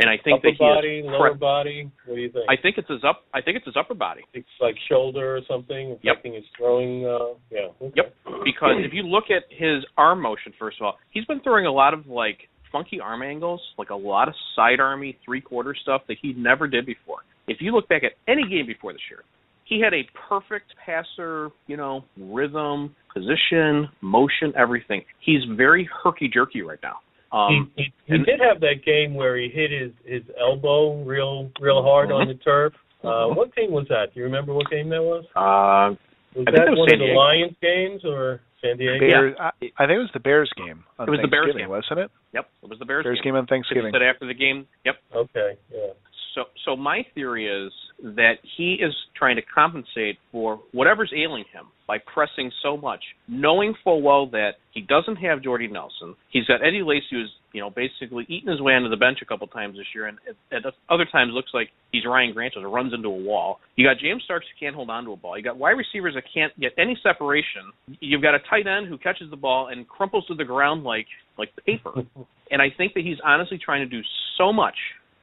Speaker 1: And I think
Speaker 8: upper
Speaker 1: that he
Speaker 8: body,
Speaker 1: is
Speaker 8: lower
Speaker 1: pre-
Speaker 8: body. What do you think?
Speaker 1: I think it's his up. I think it's his upper body.
Speaker 8: it's like shoulder or something
Speaker 1: Yep.
Speaker 8: affecting his throwing. Uh, yeah. Okay.
Speaker 1: Yep. Because if you look at his arm motion, first of all, he's been throwing a lot of like funky arm angles, like a lot of side army three quarter stuff that he never did before. If you look back at any game before this year, he had a perfect passer, you know, rhythm, position, motion, everything. He's very herky jerky right now. Um,
Speaker 8: he, he, he did have that game where he hit his his elbow real real hard on the turf. Uh,
Speaker 1: Mhm.
Speaker 8: what game was that? Do you remember what game that was?
Speaker 1: uh,
Speaker 8: Was
Speaker 1: I think
Speaker 8: that
Speaker 1: that was
Speaker 8: one
Speaker 1: San
Speaker 8: of the
Speaker 1: Diego.
Speaker 8: Lions games or San Diego?
Speaker 9: Bears, I, I think it was the Bears game. On
Speaker 1: It was the Bears game.
Speaker 9: wasn't it?
Speaker 1: yep, it was the Bears,
Speaker 9: Bears
Speaker 1: game.
Speaker 9: game on
Speaker 1: He
Speaker 9: Thanksgiving.
Speaker 1: said after the game, yep,
Speaker 8: Okay. Yeah.
Speaker 1: So, so my theory is that he is trying to compensate for whatever's ailing him by pressing so much, knowing full well that he doesn't have Jordy Nelson. He's got Eddie Lacy, who's you know basically eaten his way onto the bench a couple times this year, and at, at other times looks like he's Ryan Grant who runs into a wall. You got James Starks who can't hold on to a ball. You got wide receivers that can't get any separation. You've got a tight end who catches the ball and crumples to the ground like like paper. and I think that he's honestly trying to do so much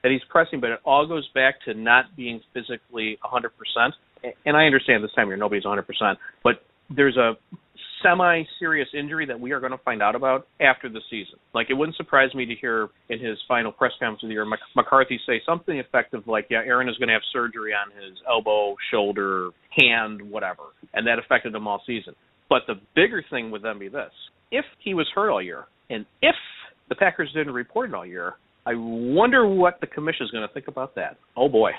Speaker 1: that he's pressing, but it all goes back to not being physically 100%. And I understand this time of year nobody's 100%, but there's a semi-serious injury that we are going to find out about after the season. Like it wouldn't surprise me to hear in his final press conference of the year McCarthy say something effective like, "Yeah, Aaron is going to have surgery on his elbow, shoulder, hand, whatever," and that affected him all season. But the bigger thing would then be this: if he was hurt all year, and if the Packers didn't report it all year, I wonder what the commission is going to think about that. Oh boy,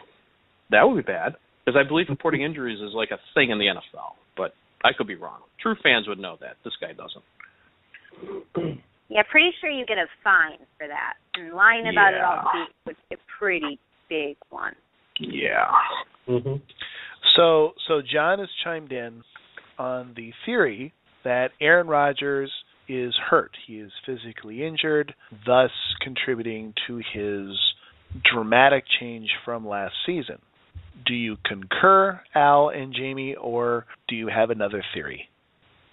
Speaker 1: that would be bad because I believe reporting injuries is like a thing in the NFL, but I could be wrong. True fans would know that. This guy doesn't.
Speaker 2: Yeah, pretty sure you get a fine for that. And lying about it all week would be a pretty big one.
Speaker 1: Yeah.
Speaker 8: Mhm.
Speaker 9: So so John has chimed in on the theory that Aaron Rodgers is hurt. He is physically injured, thus contributing to his dramatic change from last season. Do you concur, Al and Jayme, or do you have another theory?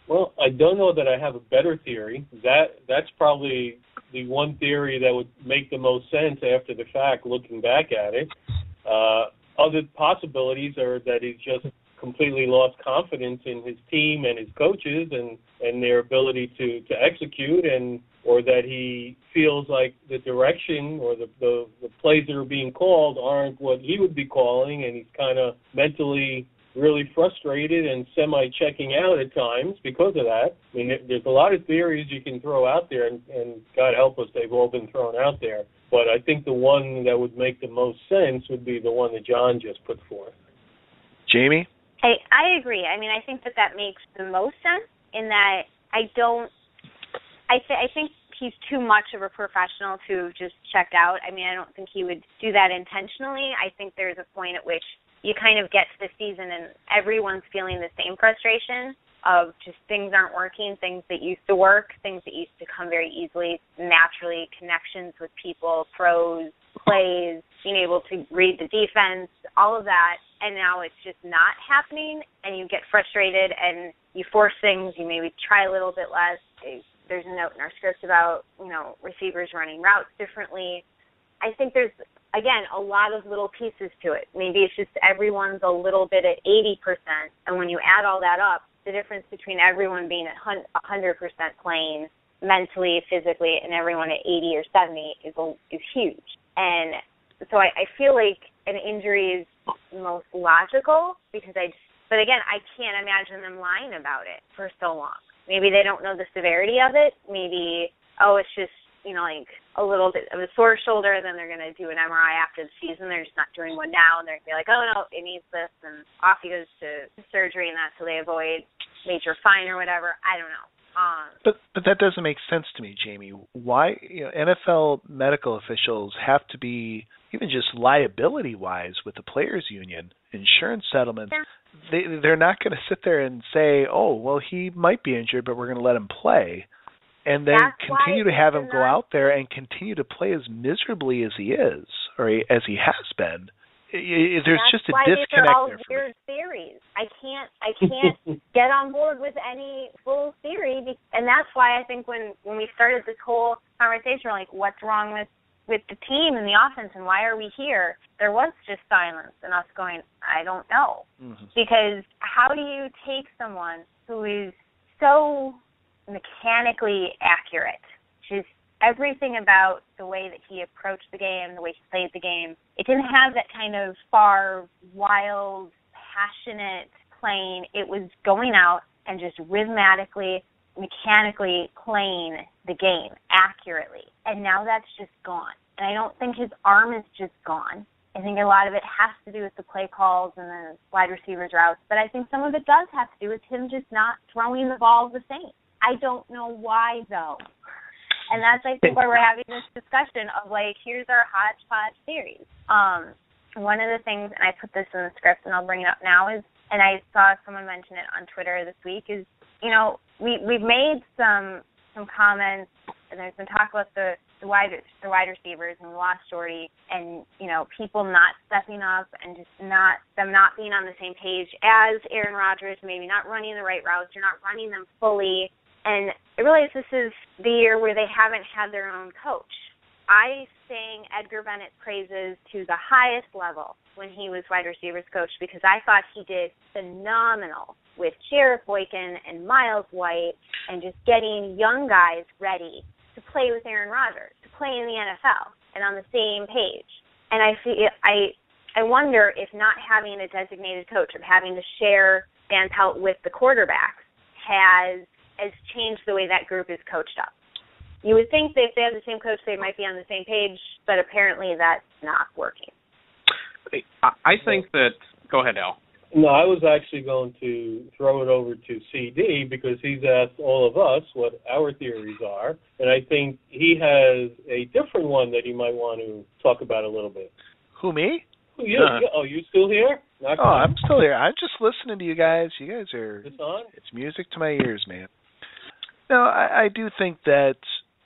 Speaker 8: Well, I don't know that I have a better theory. That that's probably the one theory that would make the most sense after the fact, looking back at it. Uh, other possibilities are that he's just completely lost confidence in his team and his coaches and and their ability to to execute and or that he feels like the direction or the the, the plays that are being called aren't what he would be calling and he's kind of mentally really frustrated and semi checking out at times because of that. I mean, there's a lot of theories you can throw out there, and, and God help us, they've all been thrown out there. But I think the one that would make the most sense would be the one that John just put forth.
Speaker 9: Jayme?
Speaker 2: I I agree. I mean, I think that that makes the most sense in that I don't. I th- I think he's too much of a professional to just check out. I mean, I don't think he would do that intentionally. I think there's a point at which you kind of get to the season and everyone's feeling the same frustration of just things aren't working, things that used to work, things that used to come very easily, naturally, connections with people, throws, plays, being able to read the defense, all of that, and now it's just not happening, and you get frustrated and you force things, you maybe try a little bit less. There's a note in our script about, you know, receivers running routes differently. I think there's again a lot of little pieces to it. Maybe it's just everyone's a little bit at 80%, and when you add all that up, the difference between everyone being at hun- 100% playing mentally, physically, and everyone at 80 or 70 is is huge. And so I, I feel like an injury is most logical because I. But again, I can't imagine them lying about it for so long. Maybe they don't know the severity of it. Maybe oh, it's just you know like a little bit of a sore shoulder. Then they're going to do an MRI after the season. They're just not doing one now, and they're going to be like, oh no, it needs this, and off he goes to surgery, and that's so they avoid major fine or whatever. I don't know.
Speaker 9: But but that doesn't make sense to me, Jayme. Why you know, NFL medical officials have to be even just liability wise with the players union, insurance settlements. They they're not going to sit there and say, "Oh, well he might be injured, but we're going to let him play." and then
Speaker 2: That's
Speaker 9: continue to have him go out there and continue to play as miserably as he is, or he- as he has been. I- I- there's
Speaker 2: That's
Speaker 9: just a
Speaker 2: why
Speaker 9: disconnect
Speaker 2: these are all
Speaker 9: there for me.
Speaker 2: weird theories. I can't I can't get on board with any full theory, and that's why I think when when we started this whole conversation, we're like, what's wrong with with the team and the offense, and why are we here? There was just silence and us going, I don't know,
Speaker 9: Mhm.
Speaker 2: because how do you take someone who is so mechanically accurate, just everything about the way that he approached the game, the way he played the game. It didn't have that kind of far, wild, passionate playing. It was going out and just rhythmatically, mechanically playing the game accurately. And now that's just gone. And I don't think his arm is just gone. I think a lot of it has to do with the play calls and the wide receivers routes, but I think some of it does have to do with him just not throwing the ball the same. I don't know why though. And that's I think where we're having this discussion of like, here's our hodgepodge theories. Um, one of the things, and I put this in the script, and I'll bring it up now, is, and I saw someone mention it on Twitter this week, is you know we we've made some some comments, and there's been talk about the the wide the wide receivers and lost Jordy, and you know people not stepping up and just not them not being on the same page as Aaron Rodgers, maybe not running the right routes, you're not running them fully, and I realize this is the year where they haven't had their own coach. I sang Edgar Bennett's praises to the highest level when he was wide receivers coach because I thought he did phenomenal with Sheriff Boykin and Myles White and just getting young guys ready to play with Aaron Rodgers, to play in the NFL and on the same page. And I feel I I wonder if not having a designated coach of having to share Van Pelt with the quarterbacks has has changed the way that group is coached up. You would think that if they have the same coach, they might be on the same page, but apparently that's not working.
Speaker 1: I, I think that. Go ahead, Al.
Speaker 8: No, I was actually going to throw it over to CD because he's asked all of us what our theories are, and I think he has a different one that he might want to talk about a little bit.
Speaker 9: Who me?
Speaker 8: Oh, you,
Speaker 1: Uh.
Speaker 8: oh, you still here? Not
Speaker 9: Oh, I'm still here. I'm just listening to you guys. You guys are
Speaker 8: It's on.
Speaker 9: it's music to my ears, man. No, I, I do think that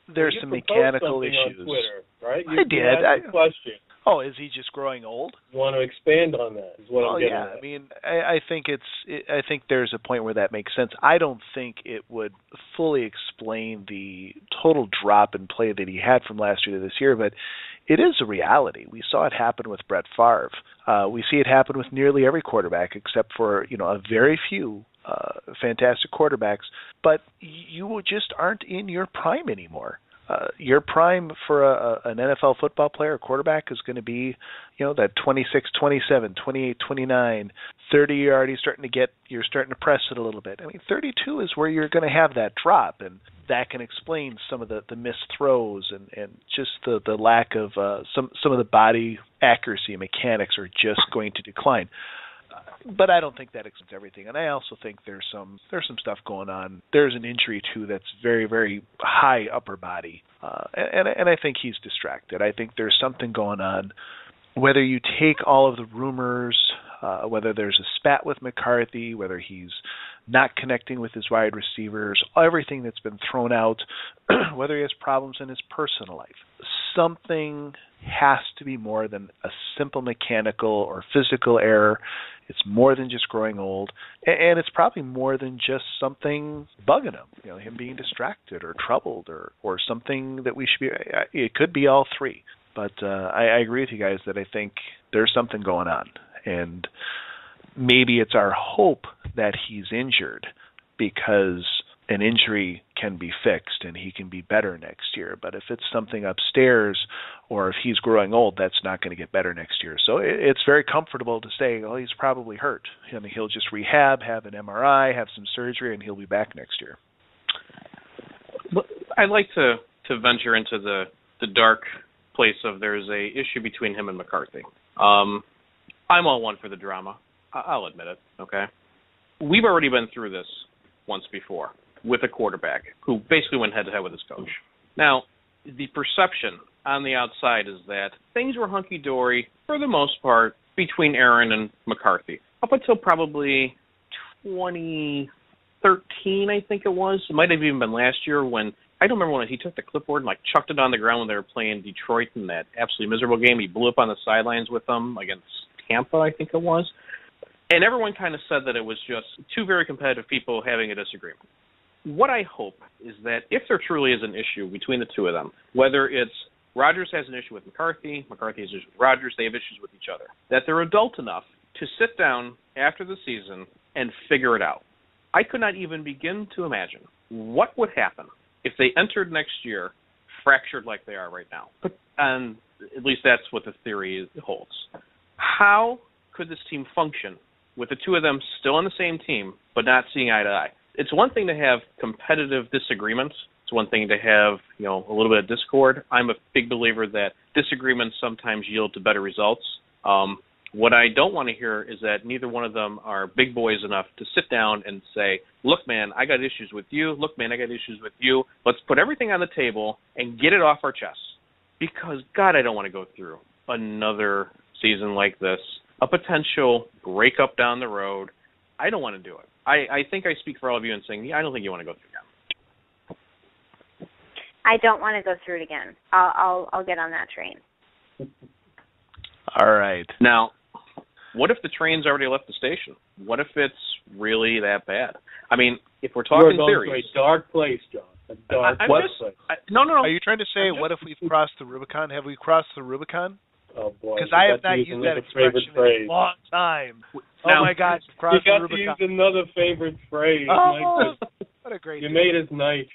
Speaker 9: there's
Speaker 8: You
Speaker 9: some mechanical issues.
Speaker 8: On Twitter, right?
Speaker 9: I did.
Speaker 8: You asked question.
Speaker 9: Oh, is he just growing old?
Speaker 8: You want to expand on that? Is what
Speaker 9: well,
Speaker 8: I'm getting
Speaker 9: yeah.
Speaker 8: at.
Speaker 9: I mean, I, I think it's. It, I think there's a point where that makes sense. I don't think it would fully explain the total drop in play that he had from last year to this year, but it is a reality. We saw it happen with Brett Favre. Uh, we see it happen with nearly every quarterback, except for you know a very few uh, fantastic quarterbacks. But you just aren't in your prime anymore. Uh, your prime for a, an NFL football player, a quarterback, is going to be, you know, that 26, 27, 28, 29, 30. You're already starting to get, you're starting to press it a little bit. I mean, 32 is where you're going to have that drop, and that can explain some of the the missed throws and and just the the lack of uh, some some of the body accuracy mechanics are just going to decline but I don't think that explains everything. And I also think there's some there's some stuff going on. There's an injury too that's very very high upper body, uh, and and I think he's distracted. I think there's something going on. Whether you take all of the rumors, uh, whether there's a spat with McCarthy, whether he's not connecting with his wide receivers, everything that's been thrown out, whether he has problems in his personal life, something has to be more than a simple mechanical or physical error. It's more than just growing old, and it's probably more than just something bugging him. You know, him being distracted or troubled, or or something that we should be. It could be all three, but uh, I, I agree with you guys that I think there's something going on, and maybe it's our hope that he's injured because an injury can be fixed and he can be better next year. But if it's something upstairs or if he's growing old, that's not going to get better next year. So it, it's very comfortable to say, oh, he's probably hurt. I mean, he'll just rehab, have an MRI, have some surgery, and he'll be back next year.
Speaker 1: I'd like to to venture into the the dark place of there's a issue between him and McCarthy. Um, I'm all one for the drama. I'll admit it. Okay, we've already been through this once before with a quarterback who basically went head to head with his coach. Now, the perception on the outside is that things were hunky dory for the most part between Aaron and McCarthy up until probably 2013, I think it was. It might have even been last year when I don't remember when he took the clipboard and like chucked it on the ground when they were playing Detroit in that absolutely miserable game. He blew up on the sidelines with them against Tampa, I think it was. And everyone kind of said that it was just two very competitive people having a disagreement. What I hope is that if there truly is an issue between the two of them, whether it's Rodgers has an issue with McCarthy, McCarthy has an issue with Rodgers, they have issues with each other, that they're adult enough to sit down after the season and figure it out. I could not even begin to imagine what would happen if they entered next year fractured like they are right now. But and at least that's what the theory holds. How could this team function with the two of them still on the same team but not seeing eye to eye? It's one thing to have competitive disagreements. It's one thing to have, you know, a little bit of discord. I'm a big believer that disagreements sometimes yield to better results. Um, what I don't want to hear is that neither one of them are big boys enough to sit down and say, "Look, man, I got issues with you. Look, man, I got issues with you. Let's put everything on the table and get it off our chests." Because God, I don't want to go through another season like this, a potential breakup down the road. I don't want to do it. I, I think I speak for all of you in saying, yeah, I don't think you want to go through again.
Speaker 2: I don't want to go through it again. I'll I'll, I'll get on that train.
Speaker 9: All right.
Speaker 1: Now, what if the train's already left the station? What if it's really that bad? I mean, if we're talking
Speaker 8: You're going
Speaker 1: theories,
Speaker 8: to a dark place, John. A dark
Speaker 1: I, I'm
Speaker 8: place.
Speaker 1: just, I, no, no, no.
Speaker 9: Are you trying to say
Speaker 1: just-
Speaker 9: what if we've crossed the Rubicon? Have we crossed the Rubicon?
Speaker 8: Oh boy.
Speaker 9: Because
Speaker 8: you
Speaker 9: I have not used that
Speaker 8: another
Speaker 9: expression in a long time. oh
Speaker 1: Now-
Speaker 9: my gosh,
Speaker 8: You got to use another favorite phrase.
Speaker 9: Oh, what a great
Speaker 8: You
Speaker 9: day.
Speaker 8: made his night.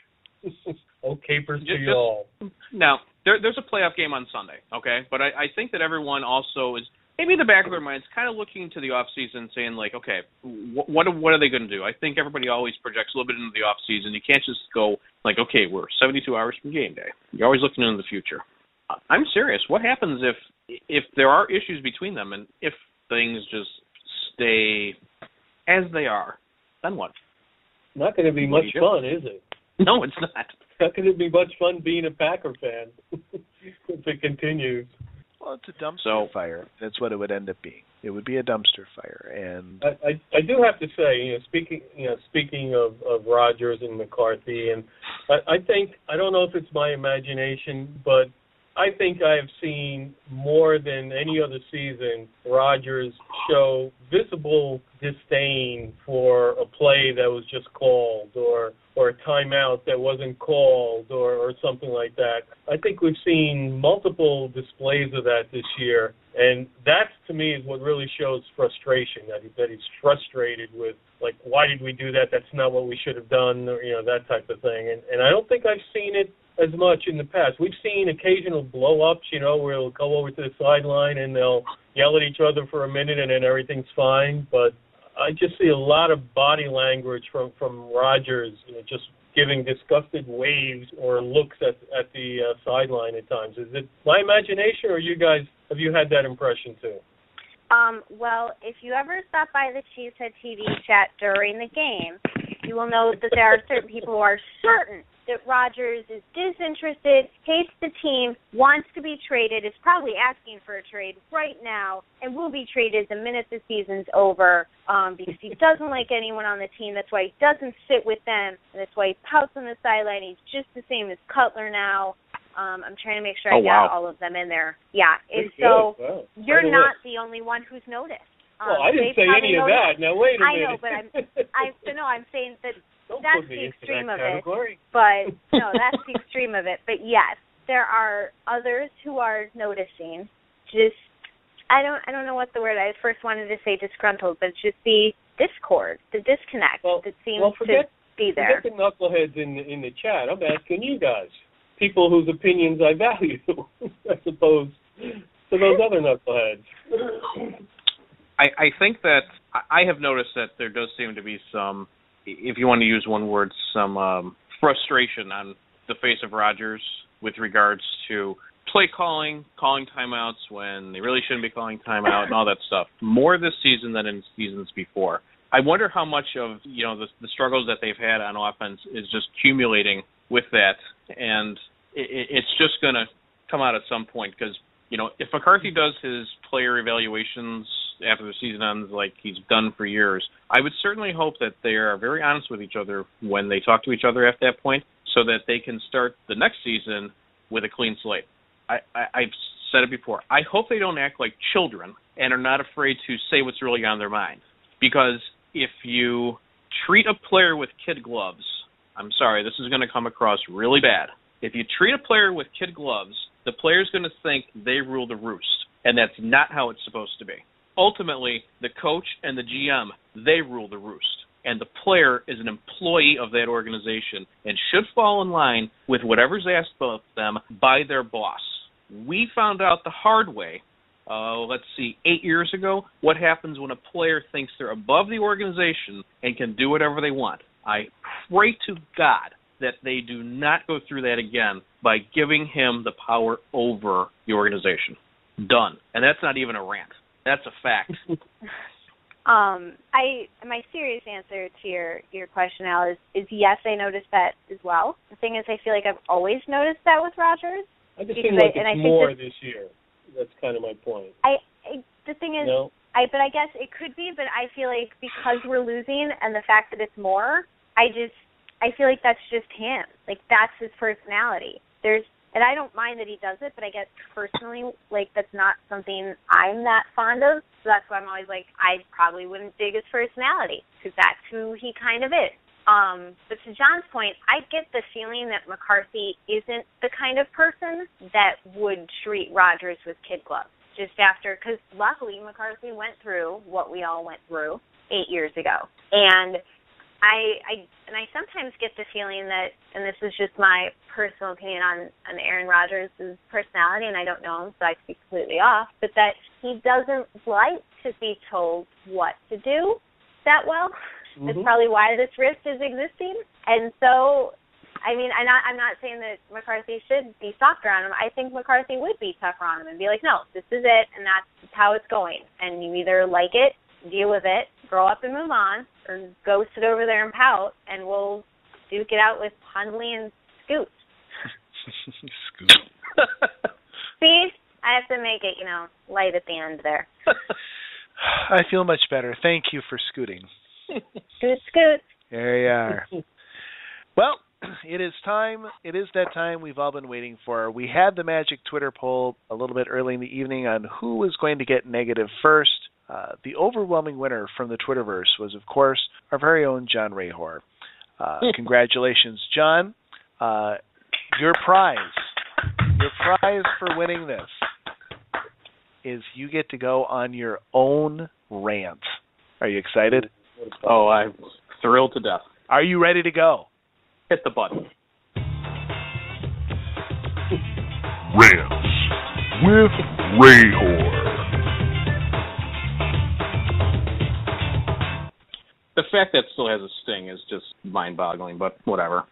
Speaker 8: oh, capers to you all.
Speaker 1: Now, there, there's a playoff game on Sunday, okay? But I, I think that everyone also is maybe in the back of their minds kind of looking to the off season, saying like, okay, wh- what what are they going to do? I think everybody always projects a little bit into the off season. You can't just go like, okay, we're 72 hours from game day. You're always looking into the future. I- I'm serious. What happens if if there are issues between them and if things just stay as they are? Then what?
Speaker 8: Not going to be
Speaker 1: What
Speaker 8: much
Speaker 1: do you do?
Speaker 8: fun, is it?
Speaker 1: No, it's not.
Speaker 8: Not going to be much fun being a Packer fan if it continues.
Speaker 9: Well, it's a dumpster
Speaker 1: So-
Speaker 9: fire. That's what it would end up being. It would be a dumpster fire, and
Speaker 8: I, I I do have to say, you know, speaking you know, speaking of of Rodgers and McCarthy, and I, I think I don't know if it's my imagination, but I think I have seen more than any other season Rodgers show visible disdain for a play that was just called or or a timeout that wasn't called or or something like that. I think we've seen multiple displays of that this year and that to me is what really shows frustration that he, that he's frustrated with like why did we do that that's not what we should have done or you know that type of thing and and I don't think I've seen it as much in the past. We've seen occasional blow ups, you know, where they'll go over to the sideline and they'll yell at each other for a minute and then everything's fine. But I just see a lot of body language from from Rodgers, you know, just giving disgusted waves or looks at at the uh, sideline at times. Is it my imagination, or you guys have you had that impression too?
Speaker 2: Um, well, if you ever stop by the Cheesehead TV chat during the game, you will know that there are certain people who are certain that Rodgers is disinterested, hates the team, wants to be traded, is probably asking for a trade right now, and will be traded the minute the season's over um, because he doesn't like anyone on the team. That's why he doesn't sit with them, and that's why he pouts on the sideline. He's just the same as Cutler now. Um, I'm trying to make sure I
Speaker 1: Oh, wow.
Speaker 2: got all of them in there. Yeah, and
Speaker 8: Pretty
Speaker 2: so.
Speaker 8: Wow.
Speaker 2: you're not the only one who's noticed. Um,
Speaker 8: Well, I didn't say any of that. Now wait a
Speaker 2: I
Speaker 8: minute.
Speaker 2: I know, but I'm, I no, I'm saying that
Speaker 8: Don't
Speaker 2: that's the extreme
Speaker 8: that
Speaker 2: of it. but no, that's the extreme of it. But yes, there are others who are noticing. Just I don't I don't know what the word I first wanted to say disgruntled, but just the discord, the disconnect
Speaker 8: Well-
Speaker 2: that seems
Speaker 8: well, forget-
Speaker 2: to be there.
Speaker 8: Forget the knuckleheads in the, in the chat. I'm asking you guys, people whose opinions I value, as opposed to those other knuckleheads.
Speaker 1: I, I think that I I have noticed that there does seem to be some, if you want to use one word, some um, frustration on the face of Rodgers with regards to play calling, calling timeouts when they really shouldn't be calling timeout, and all that stuff. More this season than in seasons before. I wonder how much of you know the, the struggles that they've had on offense is just accumulating with that, and it, it- it's just going to come out at some point because you know, if McCarthy does his player evaluations after the season ends like he's done for years, I would certainly hope that they are very honest with each other when they talk to each other at that point, so that they can start the next season with a clean slate. I, I, I've said it before. I hope they don't act like children and are not afraid to say what's really on their mind. Because if you treat a player with kid gloves, I'm sorry, this is going to come across really bad. If you treat a player with kid gloves, the player's going to think they rule the roost, and that's not how it's supposed to be. Ultimately, the coach and the GM, they rule the roost, and the player is an employee of that organization and should fall in line with whatever's asked of them by their boss. We found out the hard way uh, let's see, eight years ago, what happens when a player thinks they're above the organization and can do whatever they want. I pray to God that they do not go through that again by giving him the power over the organization. Done. And that's not even a rant. That's a fact.
Speaker 2: Um, I my serious answer to your your question, Al, is is yes. I noticed that as well. The thing is, I feel like I've always noticed that with Rodgers.
Speaker 8: I just
Speaker 2: Because
Speaker 8: feel like
Speaker 2: I- and I
Speaker 8: it's
Speaker 2: think
Speaker 8: more
Speaker 2: that-
Speaker 8: this year. That's kind of my point.
Speaker 2: I, I the thing is,
Speaker 8: No,
Speaker 2: I but I guess it could be, but I feel like because we're losing and the fact that it's more, I just I feel like that's just him. Like that's his personality. There's and I don't mind that he does it, but I guess personally, like that's not something I'm that fond of. So that's why I'm always like I probably wouldn't dig his personality because that's who he kind of is. Um, but to John's point, I get the feeling that McCarthy isn't the kind of person that would treat Rodgers with kid gloves just after because luckily McCarthy went through what we all went through eight years ago, and I I and I sometimes get the feeling that, and this is just my personal opinion on on Aaron Rodgers' personality, and I don't know him, so I could be completely off, but that he doesn't like to be told what to do that well. That's
Speaker 8: Mhm.
Speaker 2: probably why this rift is existing, and so I mean, I'm not I'm not saying that McCarthy should be softer on him. I think McCarthy would be tougher on him and be like, no, this is it, and that's how it's going. And you either like it, deal with it, grow up and move on, or go sit over there and pout, and we'll duke it out with Hundley and Scoot.
Speaker 9: Scoot.
Speaker 2: See, I have to make it, you know, light at the end there.
Speaker 9: I feel much better. Thank you for scooting.
Speaker 2: Scoot, scoot.
Speaker 9: There you are. well, it is time. It is that time we've all been waiting for. We had the magic Twitter poll a little bit early in the evening on who was going to get negative first. Uh, the overwhelming winner from the Twitterverse was, of course, our very own John Rehor. Uh, congratulations, John. Uh, your prize, your prize for winning this is you get to go on your own rant. Are you excited?
Speaker 1: oh, I'm thrilled to death.
Speaker 9: Are you ready to go?
Speaker 1: Hit the button.
Speaker 3: Rants with
Speaker 1: Rehor. Fact that still has a sting is just mind-boggling, but whatever.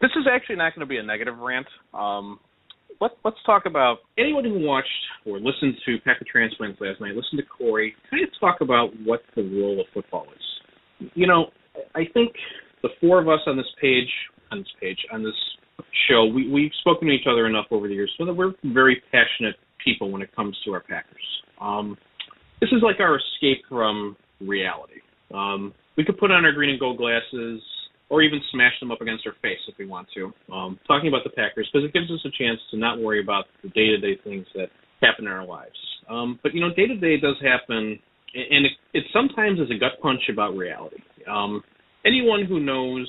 Speaker 1: This is actually not going to be a negative rant. Um, let, let's talk about anyone who watched or listened to Packer Transplants last night. Listen to Corey. Kind of talk about what the role of football is. You know, I think the four of us on this page, on this page, on this show, we, we've spoken to each other enough over the years so that we're very passionate people when it comes to our Packers. Um, this is like our escape from reality. Um, we could put on our green and gold glasses or even smash them up against our face if we want to. Um, talking about the Packers because it gives us a chance to not worry about the day-to-day things that happen in our lives. Um, but you know, day-to-day does happen, and it, it sometimes is a gut punch about reality. Um, anyone who knows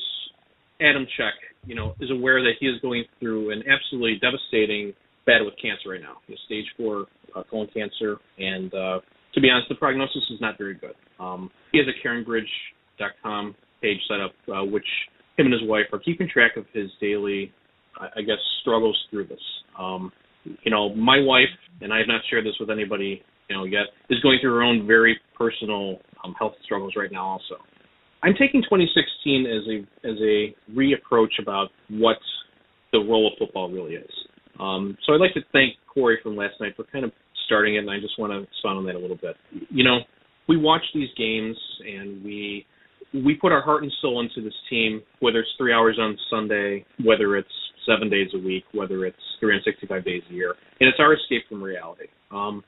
Speaker 1: Adam Czech, you know, is aware that he is going through an absolutely devastating battle with cancer right now. He has stage four uh, colon cancer, and uh, to be honest, the prognosis is not very good. Um, he has a CaringBridge.com page set up, uh, which him and his wife are keeping track of his daily, I guess, struggles through this. Um, you know, my wife, and I have not shared this with anybody, you know, yet, is going through her own very personal um, health struggles right now. Also, I'm taking 2016 as a as a reapproach about what the role of football really is. Um, so I'd like to thank Corey from last night for kind of starting it, and I just want to expound on that a little bit. You know, we watch these games and we we put our heart and soul into this team, whether it's three hours on Sunday, whether it's seven days a week, whether it's 365 days a year, and it's our escape from reality. Um,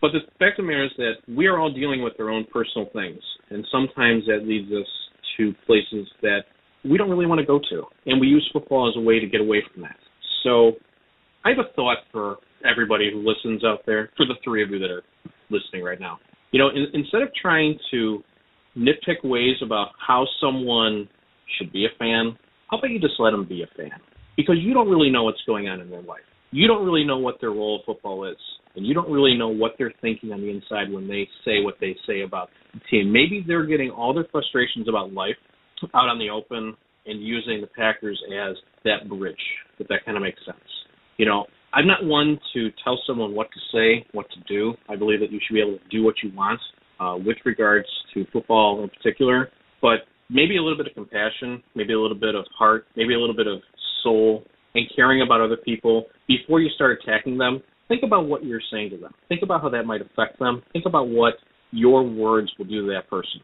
Speaker 1: but the fact of the matter is that we are all dealing with our own personal things, and sometimes that leads us to places that we don't really want to go to, and we use football as a way to get away from that. So, I have a thought for everybody who listens out there, for the three of you that are listening right now. You know, in, instead of trying to nitpick ways about how someone should be a fan, how about you just let them be a fan? Because you don't really know what's going on in their life. You don't really know what their role of football is, and you don't really know what they're thinking on the inside when they say what they say about the team. Maybe they're getting all their frustrations about life out on the open and using the Packers as that bridge. If that kind of makes sense. You know, I'm not one to tell someone what to say, what to do. I believe that you should be able to do what you want uh, with regards to football in particular, but maybe a little bit of compassion, maybe a little bit of heart, maybe a little bit of soul, and caring about other people before you start attacking them. Think about what you're saying to them. Think about how that might affect them. Think about what your words will do to that person.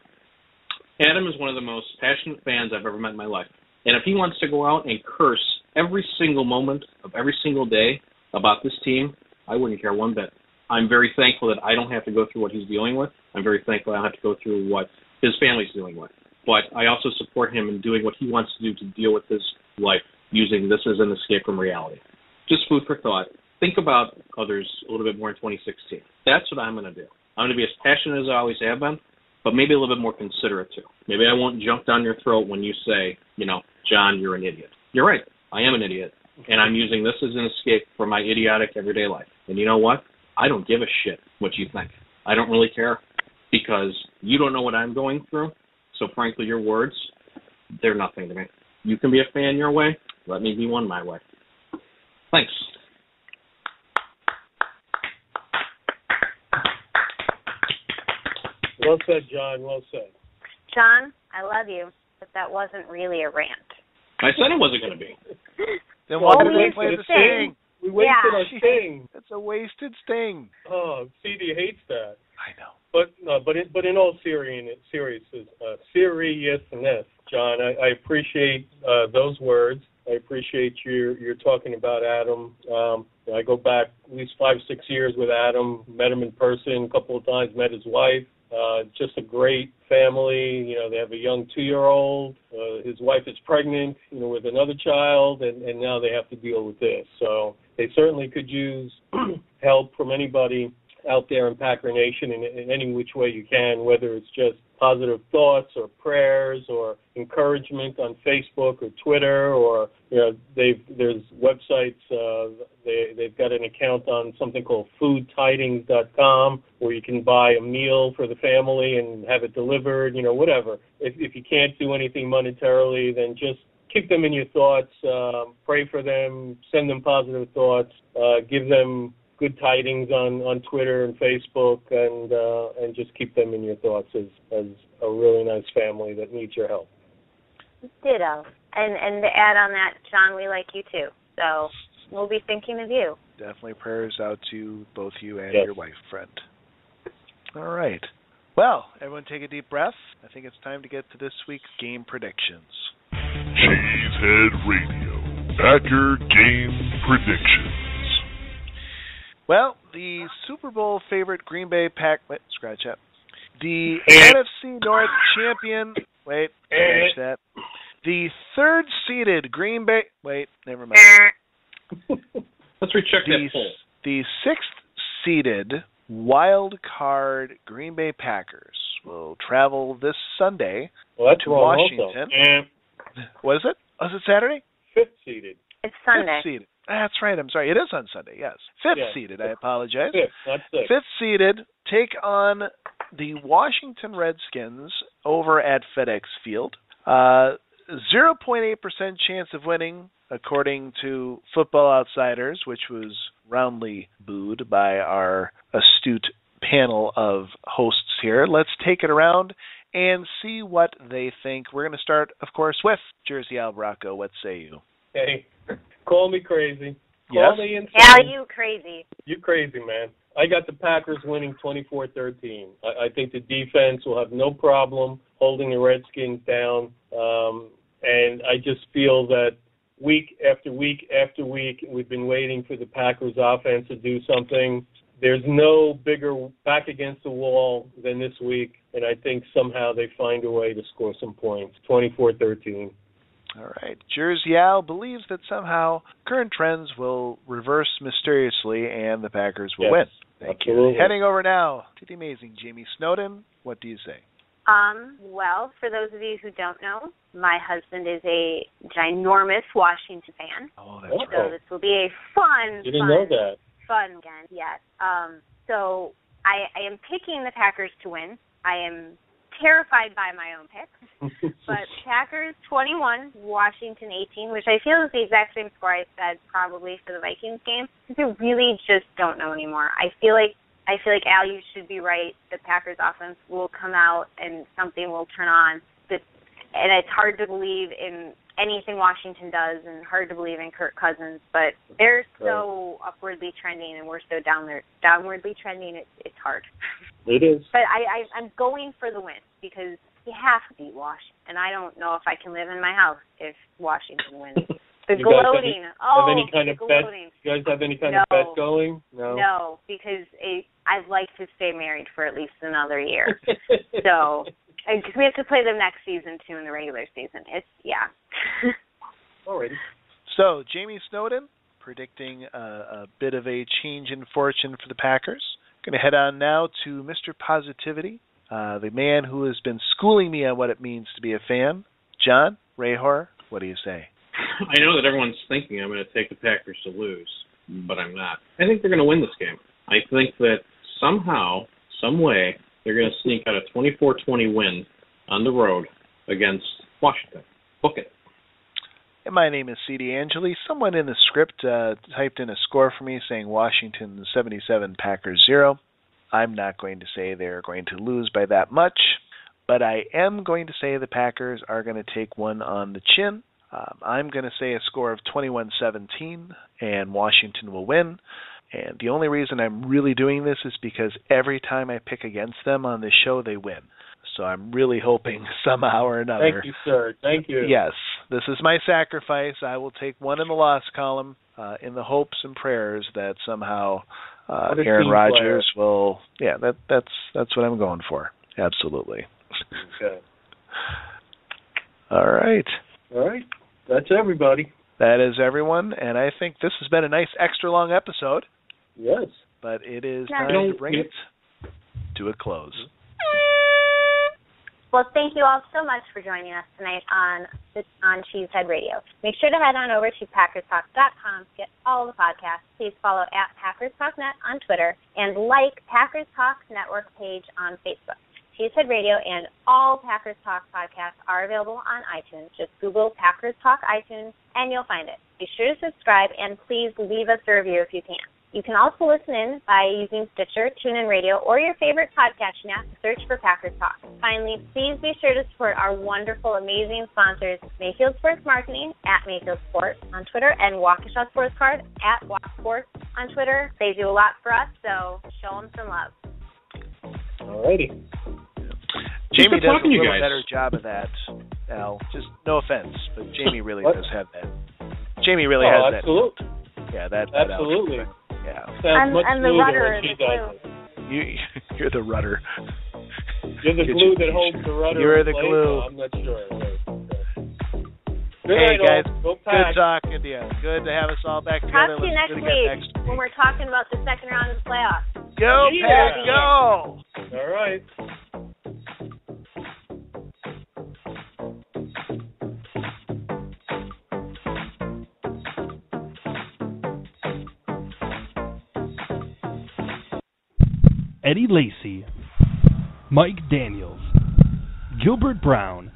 Speaker 1: Adam is one of the most passionate fans I've ever met in my life. And if he wants to go out and curse every single moment of every single day about this team, I wouldn't care one bit. I'm very thankful that I don't have to go through what he's dealing with. I'm very thankful I don't have to go through what his family's dealing with. But I also support him in doing what he wants to do to deal with his life, using this as an escape from reality. Just food for thought. Think about others a little bit more in 2016. That's what I'm going to do. I'm going to be as passionate as I always have been, but maybe a little bit more considerate too. Maybe I won't jump down your throat when you say, you know, John, you're an idiot. You're right. I am an idiot. And I'm using this as an escape from my idiotic everyday life. And you know what? I don't give a shit what you think. I don't really care because you don't know what I'm going through. So frankly, your words, they're nothing to me. You can be a fan your way. Let me be one my way. Thanks.
Speaker 8: Well said, John. Well said.
Speaker 2: John, I love you, but that wasn't really a rant.
Speaker 1: I said it wasn't going to be.
Speaker 9: Then why did they
Speaker 8: wasted
Speaker 9: play the
Speaker 8: sting.
Speaker 9: sting?
Speaker 8: We wasted
Speaker 2: Yeah.
Speaker 8: a sting.
Speaker 9: It's a wasted sting.
Speaker 8: Oh, CD hates that.
Speaker 9: I know.
Speaker 8: But no, but in, but in all serious serious uh, seriousness, John, I, I appreciate uh, those words. I appreciate you you're talking about Adam. Um, I go back at least five six years with Adam. Met him in person a couple of times. Met his wife. Uh, just a great family. You know, they have a young two-year-old. Uh, his wife is pregnant, you know, with another child, and and now they have to deal with this. So they certainly could use help from anybody out there in Packer Nation in, in any which way you can, whether it's just positive thoughts or prayers or encouragement on Facebook or Twitter or you know they've there's websites uh, they they've got an account on something called foodtidings.com where you can buy a meal for the family and have it delivered you know whatever. If if you can't do anything monetarily then just keep them in your thoughts um, pray for them send them positive thoughts uh, give them good tidings on on Twitter and Facebook, and uh, and just keep them in your thoughts as as a really nice family that needs your help.
Speaker 2: Ditto. And and to add on that, John, we like you too. So we'll be thinking of you.
Speaker 9: Definitely prayers out to both you and
Speaker 8: Yes.
Speaker 9: your wife, friend. All right. Well, everyone take a deep breath. I think it's time to get to this week's game predictions.
Speaker 3: Cheesehead Radio. Packer Game Predictions.
Speaker 9: Well, the Super Bowl favorite Green Bay Pack. Wait, scratch that. The. NFC North champion. Wait, finish that. The third seeded Green Bay. Wait, never mind.
Speaker 1: Let's recheck
Speaker 9: The,
Speaker 1: that poll.
Speaker 9: the sixth seeded wild card Green Bay Packers will travel this Sunday.
Speaker 8: Well,
Speaker 9: To Washington.
Speaker 8: also.
Speaker 9: What is it? Oh, is it Saturday?
Speaker 8: fifth seeded.
Speaker 2: It's Sunday.
Speaker 9: Fifth seeded. That's right. I'm sorry. It is on Sunday. Yes. Fifth
Speaker 8: Yeah.
Speaker 9: seeded. I apologize.
Speaker 8: Fifth, not.
Speaker 9: Fifth seeded take on the Washington Redskins over at FedEx Field. Uh, 0.8% chance of winning, according to Football Outsiders, which was roundly booed by our astute panel of hosts here. Let's take it around and see what they think. We're going to start, of course, with Jersey Al Bracco. What say you?
Speaker 8: Hey, call me crazy. Call
Speaker 9: Yes?
Speaker 8: me insane.
Speaker 2: Al, you crazy.
Speaker 8: You crazy, man. I got the Packers winning 24-13. I, I think the defense will have no problem holding the Redskins down. Um, and I just feel that week after week after week, we've been waiting for the Packers offense to do something. There's no bigger back against the wall than this week, and I think somehow they find a way to score some points. 24-13.
Speaker 9: All right. Jersey Al believes that somehow current trends will reverse mysteriously and the Packers will
Speaker 8: Yes,
Speaker 9: win. Thank
Speaker 8: absolutely.
Speaker 9: you. Heading over now to the amazing Jayme Snowden. What do you say?
Speaker 2: Um, well, for those of you who don't know, my husband is a ginormous Washington fan.
Speaker 9: Oh,
Speaker 8: that's
Speaker 2: so
Speaker 8: right.
Speaker 2: this will be a fun,
Speaker 8: You didn't
Speaker 2: fun,
Speaker 8: know that.
Speaker 2: fun again. Yes. Um, so I, I am picking the Packers to win. I am terrified by my own picks. But Packers 21, Washington 18, which I feel is the exact same score I said probably for the Vikings game. I really just don't know anymore. I feel like I feel like Al, you should be right. The Packers offense will come out and something will turn on. But and it's hard to believe in anything Washington does, and hard to believe in Kirk Cousins. But they're so upwardly trending, and we're so down there downwardly trending. It's it's hard.
Speaker 8: It is.
Speaker 2: But I, I I'm going for the win because you have to beat Washington, and I don't know if I can live in my house if Washington wins. The
Speaker 8: You guys have any-
Speaker 2: gloating.
Speaker 8: have
Speaker 2: oh,
Speaker 8: any kind
Speaker 2: the
Speaker 8: of bet? You guys have any kind
Speaker 2: No.
Speaker 8: of bet going? No.
Speaker 2: No, because it, I'd like to stay married for at least another year. so, because we have to play them next season too in the regular season. It's yeah.
Speaker 8: Alrighty.
Speaker 9: So, Jayme Snowden predicting a, a bit of a change in fortune for the Packers. Going to head on now to Mr. Positivity, uh, the man who has been schooling me on what it means to be a fan. John Rehor, what do you say?
Speaker 1: I know that everyone's thinking I'm going to take the Packers to lose, but I'm not. I think they're going to win this game. I think that somehow, some way, they're going to sneak out a 24-20 win on the road against Washington. Book it.
Speaker 9: And my name is C.D. Angeli. Someone in the script uh, typed in a score for me saying Washington 77, Packers 0. I'm not going to say they're going to lose by that much, but I am going to say the Packers are going to take one on the chin. Um, I'm going to say a score of 21 17, and Washington will win. And the only reason I'm really doing this is because every time I pick against them on this show, they win. So I'm really hoping somehow or another.
Speaker 8: Thank you, sir. Thank you.
Speaker 9: Yes, this is my sacrifice. I will take one in the loss column uh, in the hopes and prayers that somehow uh, Aaron
Speaker 8: team
Speaker 9: Rodgers will. Yeah, that that's that's what I'm going for. Absolutely.
Speaker 8: Okay.
Speaker 9: All right.
Speaker 8: All right. That's everybody.
Speaker 9: That is everyone, and I think this has been a nice extra long episode,
Speaker 8: Yes.
Speaker 9: but it is time to bring it to a close.
Speaker 2: Well, thank you all so much for joining us tonight on on Cheesehead Radio. Make sure to head on over to PackersTalk.com to get all the podcasts. Please follow at PackersTalkNet on Twitter and like Packers Talk Network page on Facebook. Cheesehead Radio and all Packers Talk podcasts are available on iTunes. Just Google Packers Talk iTunes and you'll find it. Be sure to subscribe and please leave us a review if you can. You can also listen in by using Stitcher, TuneIn Radio, or your favorite podcasting app. Search for Packers Talk. Finally, please be sure to support our wonderful, amazing sponsors, Mayfield Sports Marketing at Mayfield Sports on Twitter and Waukesha Sports Card at Walk Sports on Twitter. They do a lot for us, so show them some love.
Speaker 8: Alrighty.
Speaker 9: Jayme
Speaker 1: good
Speaker 9: does a
Speaker 1: you
Speaker 9: little
Speaker 1: guys.
Speaker 9: better job of that, Al. Just no offense, but Jayme really does have that. Jayme really
Speaker 8: oh,
Speaker 9: has
Speaker 8: absolutely.
Speaker 9: that. Yeah, that. that
Speaker 8: Absolutely.
Speaker 9: outfit. Yeah.
Speaker 8: Sounds
Speaker 2: I'm,
Speaker 8: much
Speaker 2: I'm the rudder
Speaker 8: when
Speaker 2: of the glue.
Speaker 9: You, you're the rudder.
Speaker 8: You're the
Speaker 9: Get
Speaker 8: glue
Speaker 9: your
Speaker 8: that
Speaker 9: t-shirt.
Speaker 8: holds the rudder.
Speaker 9: You're the
Speaker 8: place?
Speaker 9: glue.
Speaker 8: Oh, I'm not sure. Okay. Good
Speaker 9: Hey,
Speaker 8: night,
Speaker 9: guys.
Speaker 8: Go
Speaker 9: Good
Speaker 8: pack.
Speaker 9: talking to you. Good to have us all back together.
Speaker 2: Talk to you
Speaker 9: Let's
Speaker 2: next week, when we're talking about the second round of the playoffs.
Speaker 9: Go,
Speaker 8: Yeah.
Speaker 9: Pack, go!
Speaker 8: All right.
Speaker 4: Eddie Lacy, Mike Daniels, Gilbert Brown,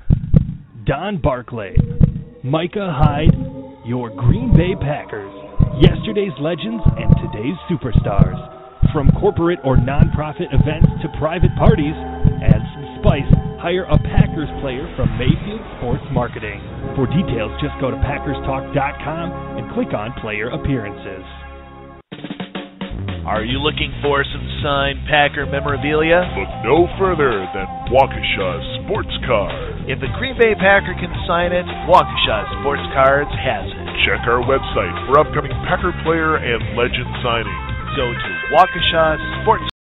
Speaker 4: Don Barclay, Micah Hyde, your Green Bay Packers, yesterday's legends and today's superstars. From corporate or nonprofit events to private parties, add some spice. Hire a Packers player from Mayfield Sports Marketing. For details, just go to PackersTalk.com and click on Player Appearances.
Speaker 5: Are you looking for some signed Packer memorabilia?
Speaker 3: Look no further than Waukesha Sports Card.
Speaker 5: If the Green Bay Packer can sign it, Waukesha Sports Cards has it.
Speaker 3: Check our website for upcoming Packer player and legend signings.
Speaker 5: Go to Waukesha Sports